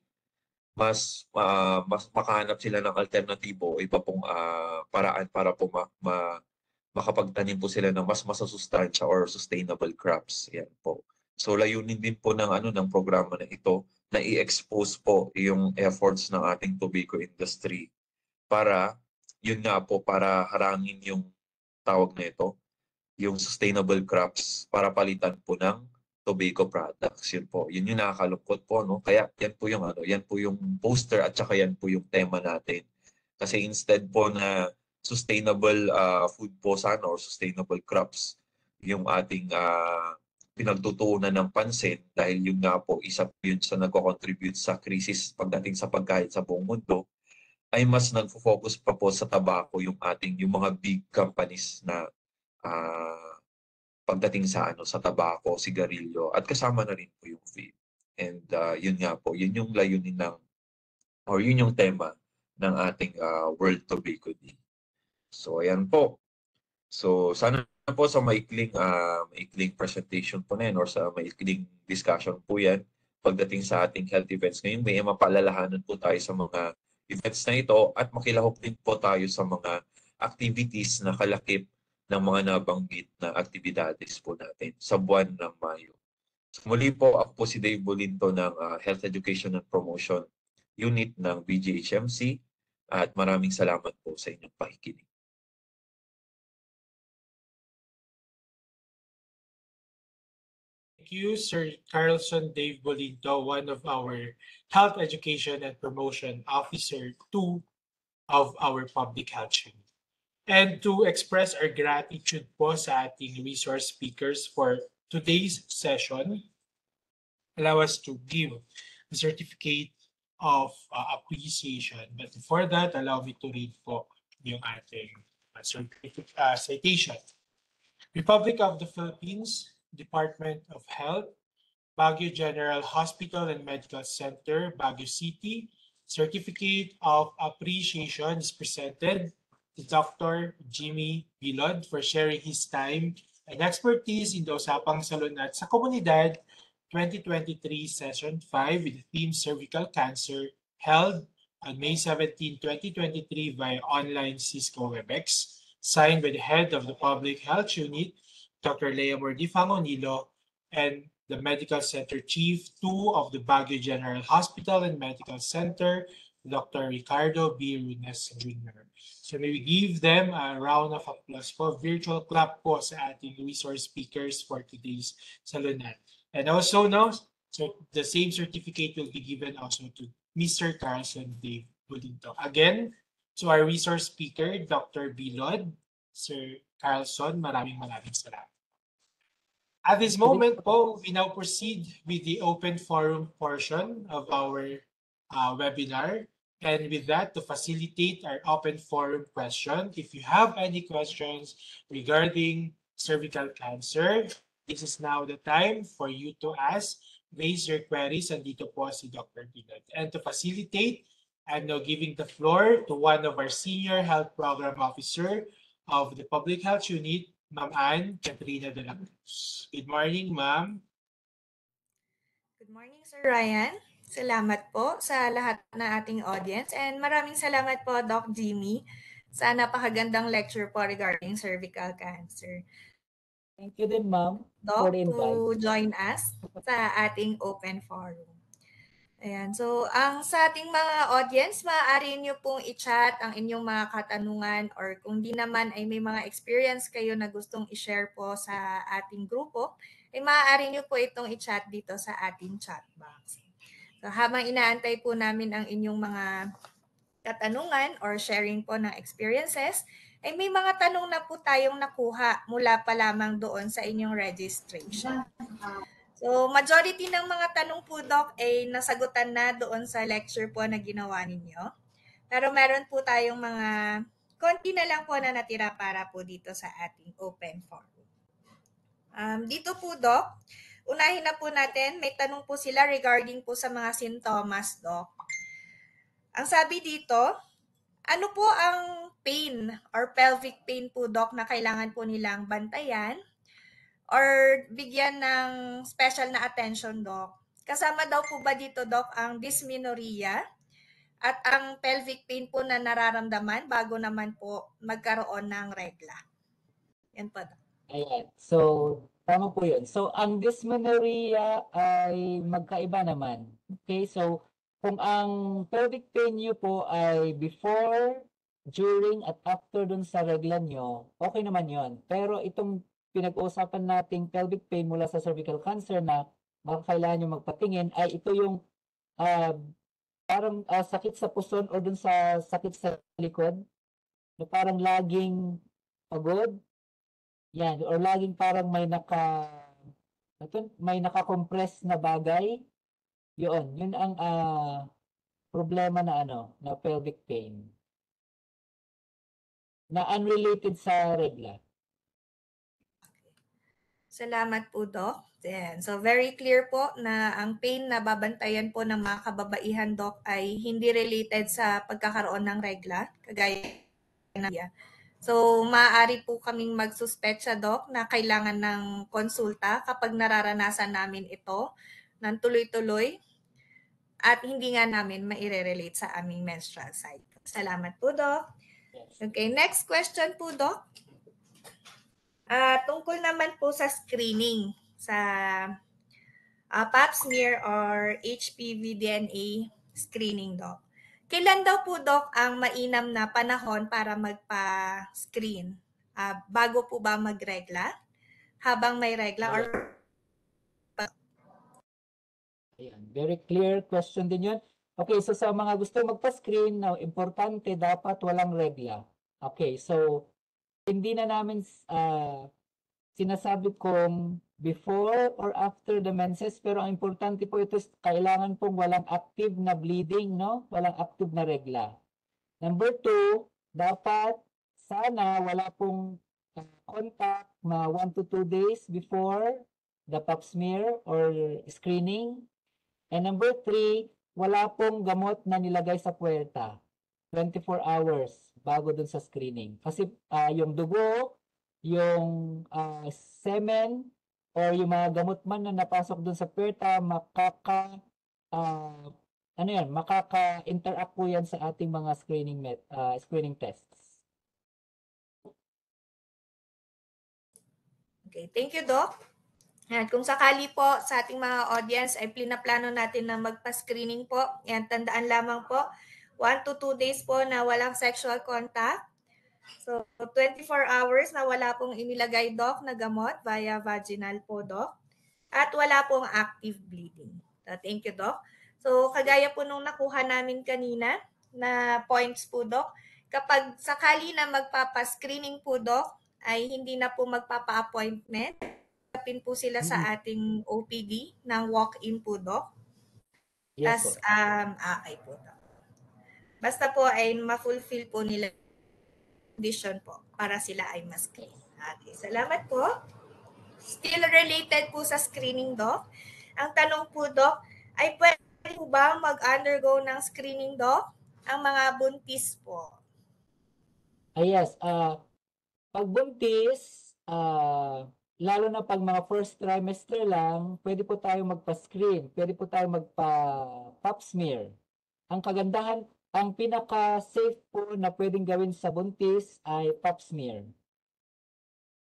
mas ah, mas makahanap sila ng alternatibo iba pong ah, paraan para po ma, ma- makapagtanim po sila ng mas masasustansya or sustainable crops. Yan po. So layunin din po ng ano ng programa na ito na i-expose po yung efforts ng ating tobacco industry para yun nga po para harangin yung tawag na ito yung sustainable crops para palitan po ng tobacco products. Yun po. Yun yung nakakalungkot po. No? Kaya yan po yung ano, yan po yung poster at saka yan po yung tema natin. Kasi instead po na sustainable ah, food po sana or sustainable crops yung ating ah, pinagtutuunan ng pansin dahil yun nga po isa po yun sa nagko-contribute sa krisis pagdating sa pagkain sa buong mundo ay mas nagfo-focus pa po sa tabako yung ating yung mga big companies na ah, pagdating sa ano sa tabako, sigarilyo at kasama na rin po yung vape. And ah, yun nga po, yun yung layunin ng or yun yung tema ng ating ah, World Tobacco Day. So ayan po. So sana po sa maikling ah, maikling presentation po na yan or sa maikling discussion po yan pagdating sa ating health events ngayon may mapaalalahanan po tayo sa mga events na ito at makilahok din po tayo sa mga activities na kalakip ng mga nabanggit na aktibidades po natin sa buwan ng Mayo. So muli po, ako po si Dave Bolinto ng ah, Health Education and Promotion Unit ng BGHMC at maraming salamat po sa inyong pakikinig. Thank you, Sir Carlson Dave Bolinto, one of our Health Education and Promotion Officer, two of our public health unit. And to express our gratitude po sa ating resource speakers for today's session, allow us to give a certificate of uh, appreciation. But before that, allow me to read po yung ating uh, certificate, uh, citation. Republic of the Philippines, Department of Health, Baguio General Hospital and Medical Center, Baguio City. Certificate of Appreciation is presented to Dr. Jimmy Bilod for sharing his time and expertise in the Usapang Salunat sa Komunidad 2023 Session 5 with the theme Cervical Cancer held on May 17, 2023 via online Cisco WebEx, signed by the head of the Public Health Unit, Dr. Lea Mordifang Onilo, and the Medical Center Chief 2 of the Baguio General Hospital and Medical Center, Dr. Ricardo B. Runes Jr. So may we give them a round of applause po, virtual clap po sa resource speakers for today's Salonat. And also now, so the same certificate will be given also to Mr. Carlson Dave Bulinto. Again, to our resource speaker, Dr. Bilod, Sir Carlson, maraming maraming salamat. At this moment po, we now proceed with the open forum portion of our uh, webinar. And with that, to facilitate our open forum question, if you have any questions regarding cervical cancer, this is now the time for you to ask, raise your queries, and dito po si Dr. Bilod. And to facilitate, I'm now giving the floor to one of our senior health program officer of the Public Health Unit, Ma'am Ann Katrina de la Cruz. Good morning, ma'am. Good morning, Sir Ryan. Salamat po sa lahat na ating audience and maraming salamat po, Doc Jimmy, sa napakagandang lecture po regarding cervical cancer. Thank you din, ma'am. Doc, For the invite. to join us sa ating open forum. Ayan, so ang sa ating mga audience, maaari nyo pong i-chat ang inyong mga katanungan or kung di naman ay may mga experience kayo na gustong i-share po sa ating grupo, ay maaari nyo po itong i-chat dito sa ating chat box. So habang inaantay po namin ang inyong mga katanungan or sharing po ng experiences, ay may mga tanong na po tayong nakuha mula pa lamang doon sa inyong registration. So, majority ng mga tanong po, Doc, ay nasagutan na doon sa lecture po na ginawa ninyo. Pero meron po tayong mga konti na lang po na natira para po dito sa ating open forum. Um, dito po, Doc, unahin na po natin, may tanong po sila regarding po sa mga sintomas, Doc. Ang sabi dito, ano po ang pain or pelvic pain po, Doc, na kailangan po nilang bantayan or bigyan ng special na attention, Doc? Kasama daw po ba dito, Doc, ang dysmenorrhea at ang pelvic pain po na nararamdaman bago naman po magkaroon ng regla? Yan po, Doc. Ayan. So, tama po yun. So, ang dysmenorrhea ay magkaiba naman. Okay, so, kung ang pelvic pain nyo po ay before, during, at after dun sa regla nyo, okay naman yon. Pero itong pinag-uusapan nating pelvic pain mula sa cervical cancer na baka kailangan nyo magpatingin ay ito yung ah, parang ah, sakit sa puson o dun sa sakit sa likod na parang laging pagod, yan, or laging parang may naka ito, may naka-compress na bagay. Yun, yun ang ah, problema na ano, na pelvic pain. Na unrelated sa regla. Salamat po, Doc. Then, so very clear po na ang pain na babantayan po ng mga kababaihan, Doc, ay hindi related sa pagkakaroon ng regla, kagaya na So, maaari po kaming magsuspetsa, Doc, na kailangan ng konsulta kapag nararanasan namin ito ng tuloy-tuloy at hindi nga namin maire-relate sa aming menstrual cycle. Salamat po, Doc. Okay, next question po, Doc. Ah, tungkol naman po sa screening sa ah, pap smear or HPV DNA screening, Doc. Kailan daw po, Doc, ang mainam na panahon para magpa-screen? Ah, bago po ba magregla? Habang may regla or Ayan, very clear question din yun. Okay, so sa mga gusto magpa-screen, now, importante dapat walang regla. Okay, so hindi na namin ah, sinasabi kung before or after the menses, pero ang importante po ito kailangan pong walang active na bleeding, no? Walang active na regla. Number two, dapat sana wala pong ah, contact na 1 to 2 days before the pap smear or screening. And number three, wala pong gamot na nilagay sa puwerta 24 hours bago dun sa screening. Kasi ah, yung dugo, yung ah, semen, or yung mga gamot man na napasok dun sa puwerta, makaka, ah, ano yan, makaka-interact po yan sa ating mga screening met, ah, screening tests. Okay, thank you, Doc. Yan, kung sakali po sa ating mga audience ay plinaplano natin na magpa-screening po, yan, tandaan lamang po, 1 to 2 days po na walang sexual contact. So, 24 hours na wala pong inilagay, Doc, na gamot via vaginal po, Doc. At wala pong active bleeding. So, thank you, Doc. So, kagaya po nung nakuha namin kanina na points po, Doc, kapag sakali na magpapa-screening po, Doc, ay hindi na po magpapa-appointment. Tapin po sila sa ating OPD ng walk-in po, Doc. Yes Tas, po. um, okay po, Doc. Basta po ay ma-fulfill po nila condition po para sila ay mas clean. Okay, salamat po. Still related po sa screening, Doc. Ang tanong po, Doc, ay pwede po ba mag-undergo ng screening, Doc? Ang mga buntis po. Ah, yes. ah pag buntis, ah, lalo na pag mga first trimester lang, pwede po tayo magpa-screen. Pwede po tayo magpa-pap smear. Ang kagandahan, ang pinaka-safe po na pwedeng gawin sa buntis ay pap smear.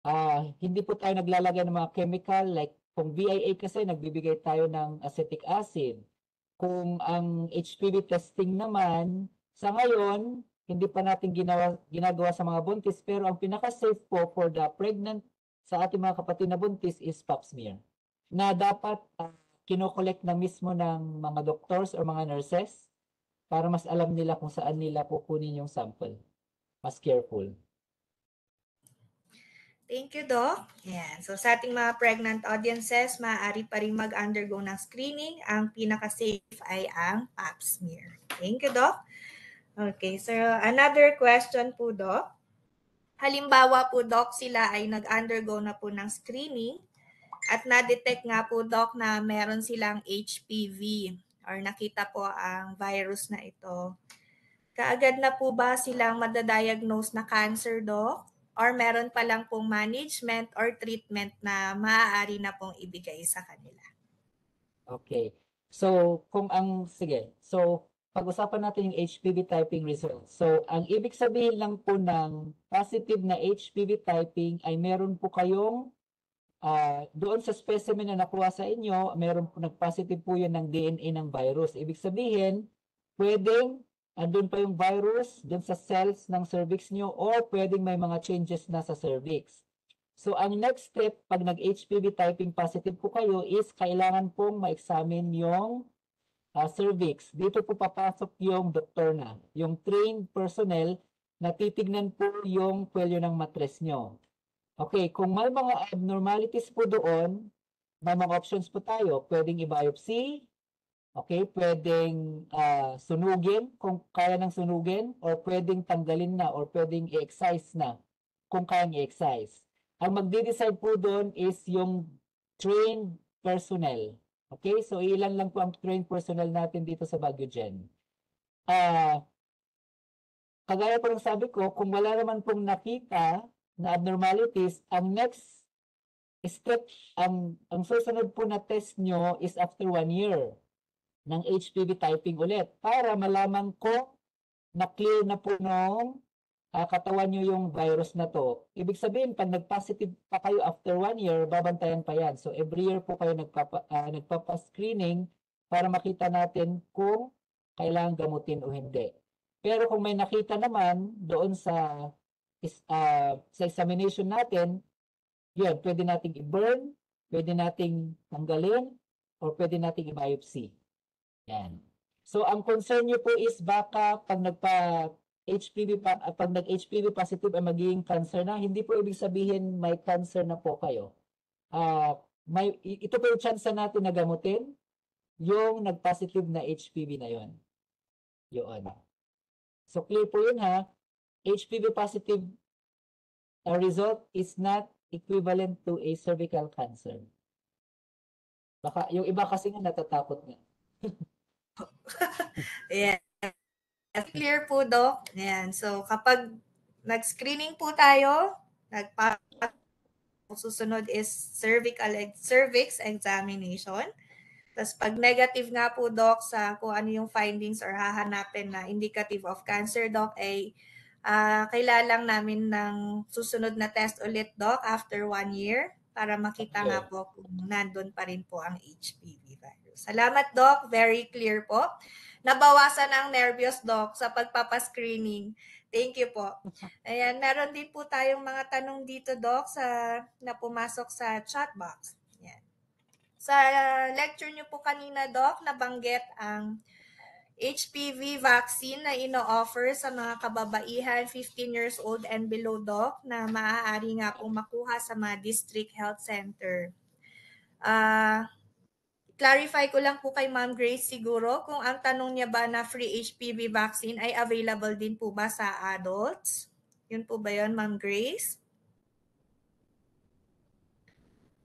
Ah, hindi po tayo naglalagay ng mga chemical like kung VIA kasi nagbibigay tayo ng acetic acid. Kung ang HPV testing naman, sa ngayon, hindi pa natin ginawa, ginagawa sa mga buntis, pero ang pinaka-safe po for the pregnant sa ating mga kapatid na buntis is pap smear. Na dapat uh, kinokollect na mismo ng mga doctors or mga nurses para mas alam nila kung saan nila kukunin yung sample. Mas careful. Thank you, Doc. Yan. So sa ating mga pregnant audiences, maaari pa rin mag-undergo ng screening. Ang pinaka-safe ay ang pap smear. Thank you, Doc. Okay, so another question po, Doc. Halimbawa po, Doc, sila ay nag-undergo na po ng screening at na-detect nga po, Doc, na meron silang HPV or nakita po ang virus na ito. Kaagad na po ba silang madadiagnose na cancer, Doc? Or meron pa lang pong management or treatment na maaari na pong ibigay sa kanila? Okay. So, kung ang, sige. So, pag-usapan natin yung HPV typing results. So, ang ibig sabihin lang po ng positive na HPV typing ay meron po kayong ah, doon sa specimen na nakuha sa inyo, meron po nag-positive po yun ng DNA ng virus. Ibig sabihin, pwedeng andun pa yung virus dun sa cells ng cervix nyo or pwedeng may mga changes na sa cervix. So, ang next step, pag nag-HPV typing positive po kayo is kailangan pong ma-examine yung ah, cervix. Dito po papasok yung doktor na, yung trained personnel na titignan po yung kwelyo ng matres nyo. Okay, kung may mga abnormalities po doon, may mga options po tayo. Pwedeng i-biopsy, okay, pwedeng ah, sunugin kung kaya ng sunugin, or pwedeng tanggalin na, or pwedeng i-excise na kung kaya i-excise. ang magde-decide po doon is yung trained personnel. Okay? So, ilan lang po ang trained personnel natin dito sa Baguio Gen. Ah, kagaya po ng sabi ko, kung wala naman pong nakita na abnormalities, ang next step, ang, ang susunod po na test nyo is after one year ng HPV typing ulit para malaman ko na clear na po nung ah, katawan nyo yung virus na to. Ibig sabihin, pag nag-positive pa kayo after one year, babantayan pa yan. So, every year po kayo nagpapa, ah, nagpapa-screening para makita natin kung kailangan gamutin o hindi. Pero kung may nakita naman doon sa is, ah, sa examination natin, yun, pwede nating i-burn, pwede nating tanggalin, or pwede nating i-biopsy. Yan. So, ang concern nyo po is baka pag nagpa HPV pa, ah, pag nag-HPV positive ay magiging cancer na, hindi po ibig sabihin may cancer na po kayo. Ah, may ito po yung chance natin na gamutin yung nag-positive na HPV na yon. Yun. So clear po yun ha. HPV positive uh, result is not equivalent to a cervical cancer. Baka yung iba kasi nga natatakot nga. [LAUGHS] Ayan. Clear po, Doc. Ayan. So, kapag nag-screening po tayo, nagpa susunod is cervical cervix examination. Tapos pag negative nga po, Doc, sa kung ano yung findings or hahanapin na indicative of cancer, Doc, ay ah kailangan namin ng susunod na test ulit, Doc, after one year para makita nga po kung nandun pa rin po ang HPV virus. Salamat, Doc. Very clear po. Nabawasan ang nervyos, Doc, sa pagpapascreening. Thank you po. [LAUGHS] Ayan, meron din po tayong mga tanong dito, Doc, sa, na pumasok sa chat box. Ayan. Sa lecture niyo po kanina, Doc, nabanggit ang HPV vaccine na ino-offer sa mga kababaihan 15 years old and below, Doc, na maaari nga pong makuha sa mga district health center. Ah, clarify ko lang po kay Ma'am Grace siguro kung ang tanong niya ba na free HPV vaccine ay available din po ba sa adults? Yun po ba yun, Ma'am Grace?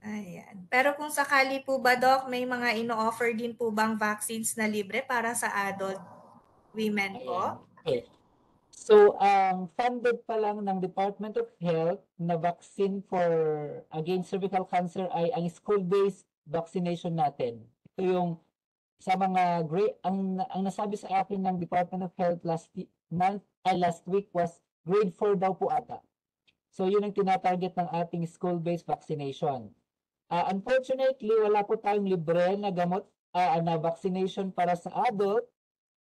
Ayan. Pero kung sakali po ba, Doc, may mga ino-offer din po bang vaccines na libre para sa adult women po? Okay. So, ang funded pa lang ng Department of Health na vaccine for against cervical cancer ay ang school-based vaccination natin. Ito yung sa mga grade, ang, ang nasabi sa akin ng Department of Health last month, ay last week was grade 4 daw po ata. So, yun ang tinatarget ng ating school-based vaccination. Ah, unfortunately, wala po tayong libre na gamot, ah, na vaccination para sa adult.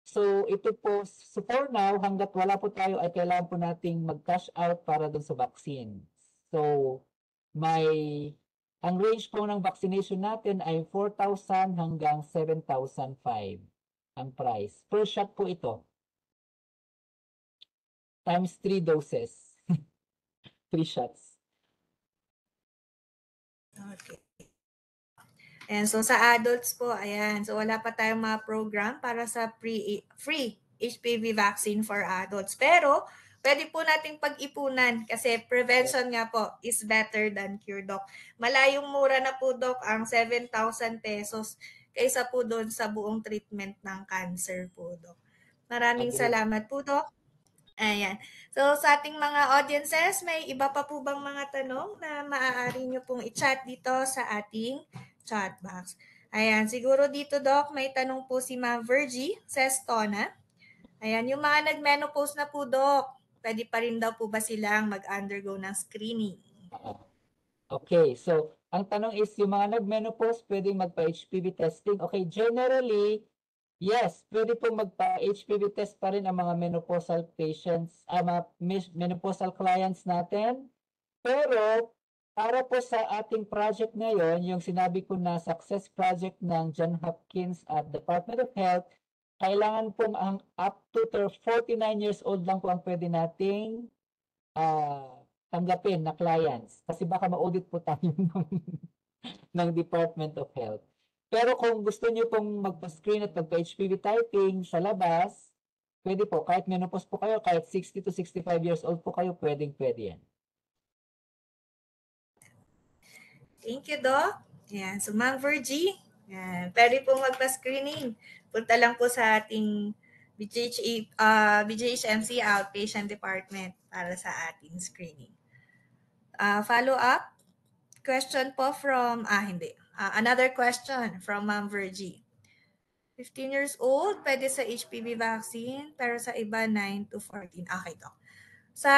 So, ito po, so for now, hanggat wala po tayo, ay kailangan po nating mag-cash out para dun sa vaccine. So, may, ang range po ng vaccination natin ay 4,000 hanggang 7,005 ang price. Per shot po ito. Times 3 doses. [LAUGHS] 3 shots. Okay. And so sa adults po, ayan. So wala pa tayong mga program para sa free, free HPV vaccine for adults. Pero pwede po nating pag-ipunan kasi prevention nga po is better than cure, Doc. Malayong mura na po, Doc, ang 7,000 pesos kaysa po doon sa buong treatment ng cancer po, Doc. Maraming Agree. salamat po, Doc. Ayan. So sa ating mga audiences, may iba pa po bang mga tanong na maaari nyo pong i-chat dito sa ating chat box. Ayan, siguro dito, Doc, may tanong po si Ma'am Virgie Sestona. Ayan, yung mga nag-menopause na po, Doc, pwede pa rin daw po ba silang mag-undergo ng screening? Okay, so ang tanong is yung mga nag-menopause pwedeng magpa-HPV testing. Okay, generally, yes, pwede pong magpa-HPV test pa rin ang mga menopausal patients, ah, mga menopausal clients natin. Pero para po sa ating project ngayon, yung sinabi ko na success project ng John Hopkins at Department of Health, kailangan pong ang up to ter- 49 years old lang po ang pwede nating ah tanggapin na clients kasi baka ma-audit po tayo [LAUGHS] ng, ng Department of Health. Pero kung gusto niyo pong magpa-screen at magpa-HPV typing sa labas, pwede po. Kahit menopause po kayo, kahit 60 to 65 years old po kayo, pwedeng pwede yan. Thank you, Doc. Yan. So, Ma'am Virgie, yan. pwede po magpa-screening. Punta lang po sa ating BGH, uh, BGHMC Outpatient Department para sa ating screening. Uh, follow up, question po from, ah hindi, Ah, another question from Ma'am Virgie. 15 years old, pwede sa HPV vaccine, pero sa iba 9 to 14. Okay, Doc. Sa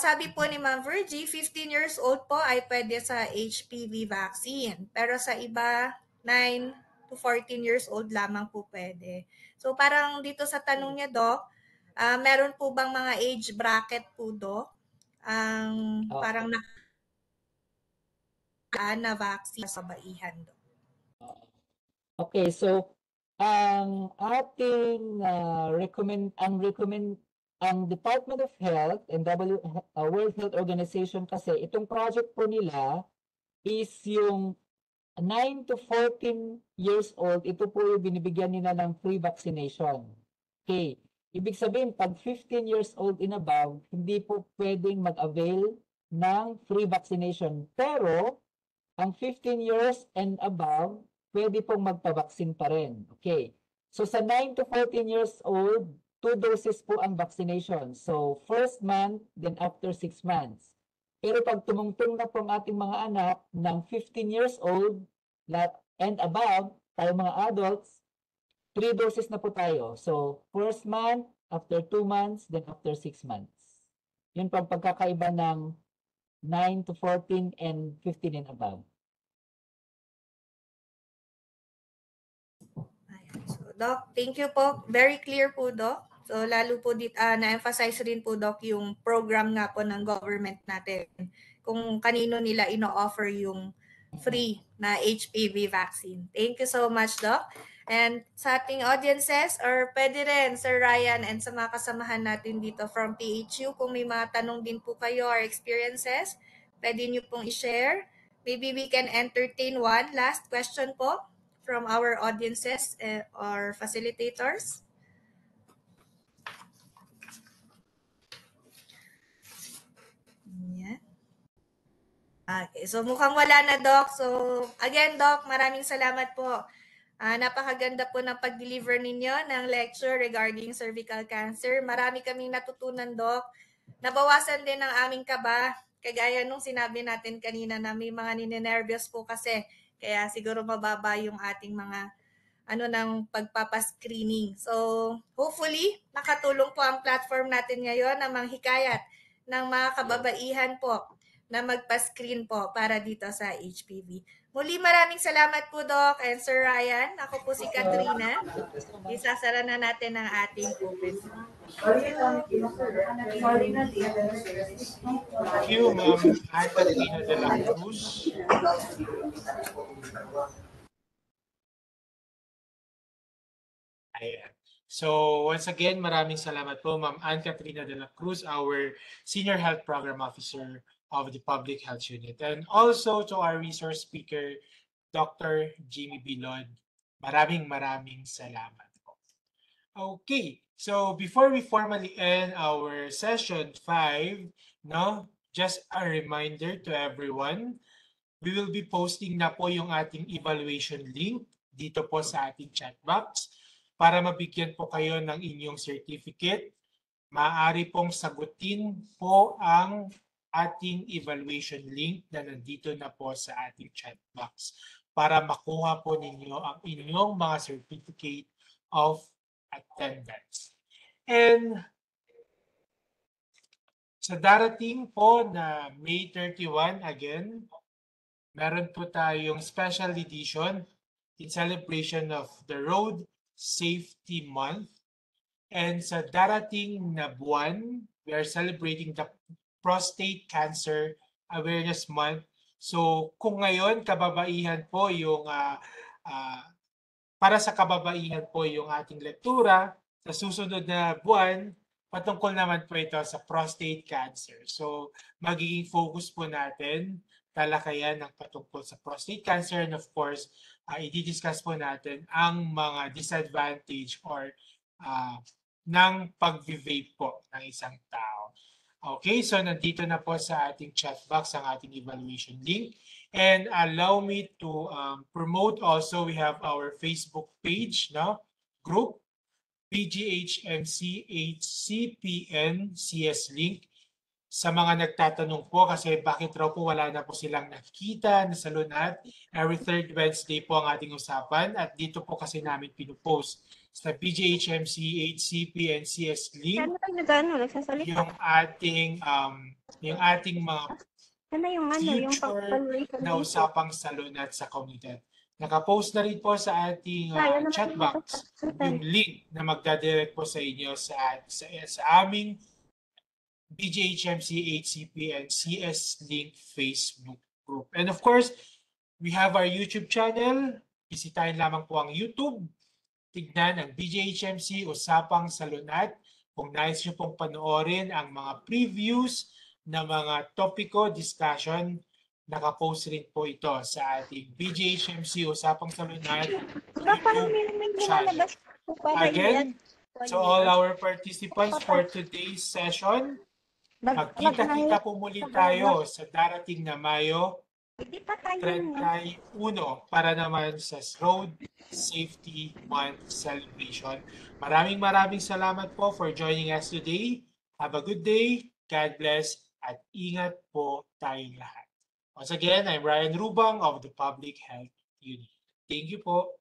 sabi po ni Ma'am Virgie, 15 years old po ay pwede sa HPV vaccine. Pero sa iba, 9 to 14 years old lamang po pwede. So parang dito sa tanong niya, Doc, ah, meron po bang mga age bracket po, Doc? Ang Oo. parang na, na vaccine sa baihan, Doc. Okay, so ang ating ah, recommend ang recommend ang Department of Health and W uh, World Health Organization kasi itong project po nila is yung 9 to 14 years old, ito po yung binibigyan nila ng free vaccination. Okay. Ibig sabihin, pag 15 years old and above, hindi po pwedeng mag-avail ng free vaccination. Pero, ang 15 years and above, pwede pong magpa-vaccine pa rin. Okay. So sa 9 to 14 years old, two doses po ang vaccination. So first month, then after 6 months. Pero pag tumungtong na po ang ating mga anak ng 15 years old and above, tayo mga adults, three doses na po tayo. So first month, after 2 months, then after 6 months. Yun po ang pagkakaiba ng 9 to 14 and 15 and above. Ayan. So, Doc, thank you po. Very clear po, Doc. So, lalo po dit, ah, na-emphasize rin po, Doc, yung program nga po ng government natin. Kung kanino nila ino-offer yung free na HPV vaccine. Thank you so much, Doc. And sa ating audiences, or pwede rin, Sir Ryan, and sa mga kasamahan natin dito from PHU, kung may mga tanong din po kayo or experiences, pwede nyo pong i-share. Maybe we can entertain one last question po from our audiences eh, or facilitators? Okay, so mukhang wala na, Doc. So, again, Doc, maraming salamat po. Ah, napakaganda po ng pag-deliver ninyo ng lecture regarding cervical cancer. Marami kaming natutunan, Doc. Nabawasan din ang aming kaba. Kagaya nung sinabi natin kanina na may mga ninenervyos po kasi. Kaya siguro mababa yung ating mga ano ng pagpapascreening. So, hopefully, nakatulong po ang platform natin ngayon na manghikayat ng mga kababaihan po na magpa-screen po para dito sa HPV. Muli maraming salamat po, Doc and Sir Ryan. Ako po si Katrina. Isasara na natin ang ating open. Thank you, Ma'am Catalina de la Cruz. Ayan. So once again, maraming salamat po Ma'am Ann Katrina de la Cruz, our Senior Health Program Officer of the Public Health Unit. And also to our resource speaker, Dr. Jimmy Bilod. Maraming maraming salamat po. Okay, so before we formally end our session 5, no, just a reminder to everyone, we will be posting na po yung ating evaluation link dito po sa ating chat box para mabigyan po kayo ng inyong certificate. Maaari pong sagutin po ang ating evaluation link na nandito na po sa ating chat box para makuha po ninyo ang inyong mga certificate of attendance. And sa darating po na May 31 again, meron po tayong special edition in celebration of the Road Safety Month. And sa darating na buwan, we are celebrating the Prostate Cancer Awareness Month. So kung ngayon kababaihan po yung ah, ah, para sa kababaihan po yung ating lektura, sa susunod na buwan, patungkol naman po ito sa prostate cancer. So magiging focus po natin talakayan ng patungkol sa prostate cancer and of course, uh, i-discuss po natin ang mga disadvantage or ah, ng pag-vape po ng isang tao. Okay, so nandito na po sa ating chat box ang ating evaluation link. And allow me to um, promote also, we have our Facebook page, no? Group, PGHMC8CPN CS link. Sa mga nagtatanong po kasi bakit raw po wala na po silang nakikita na sa Lunat. Every third Wednesday po ang ating usapan at dito po kasi namin pinupost sa PGHMC8CPN CS link Ano tayo nag-ano, nagsasalita? yung ating um yung ating mga Ano yung ano, yung pag-evaluation na usapang salunat sa komunidad. Nakapost na rin po sa ating uh, chat box yung link na magdadirect po sa inyo sa sa, sa aming BJHMC HCP and CS Link Facebook group. And of course, we have our YouTube channel. Bisitahin lamang po ang YouTube. Tignan ang BJHMC Usapang Salunat. Kung nais nyo pong panoorin ang mga previews na mga topiko discussion, nakapost rin po ito sa ating BJHMC Usapang Salunat channel. Again, So all our participants for today's session, magkita-kita po muli tayo sa darating na Mayo Hindi pa tayo 31 para naman sa Road Safety Month celebration. Maraming maraming salamat po for joining us today. Have a good day, God bless, at ingat po tayong lahat. Once again, I'm Ryan Rubang of the Public Health Unit. Thank you po.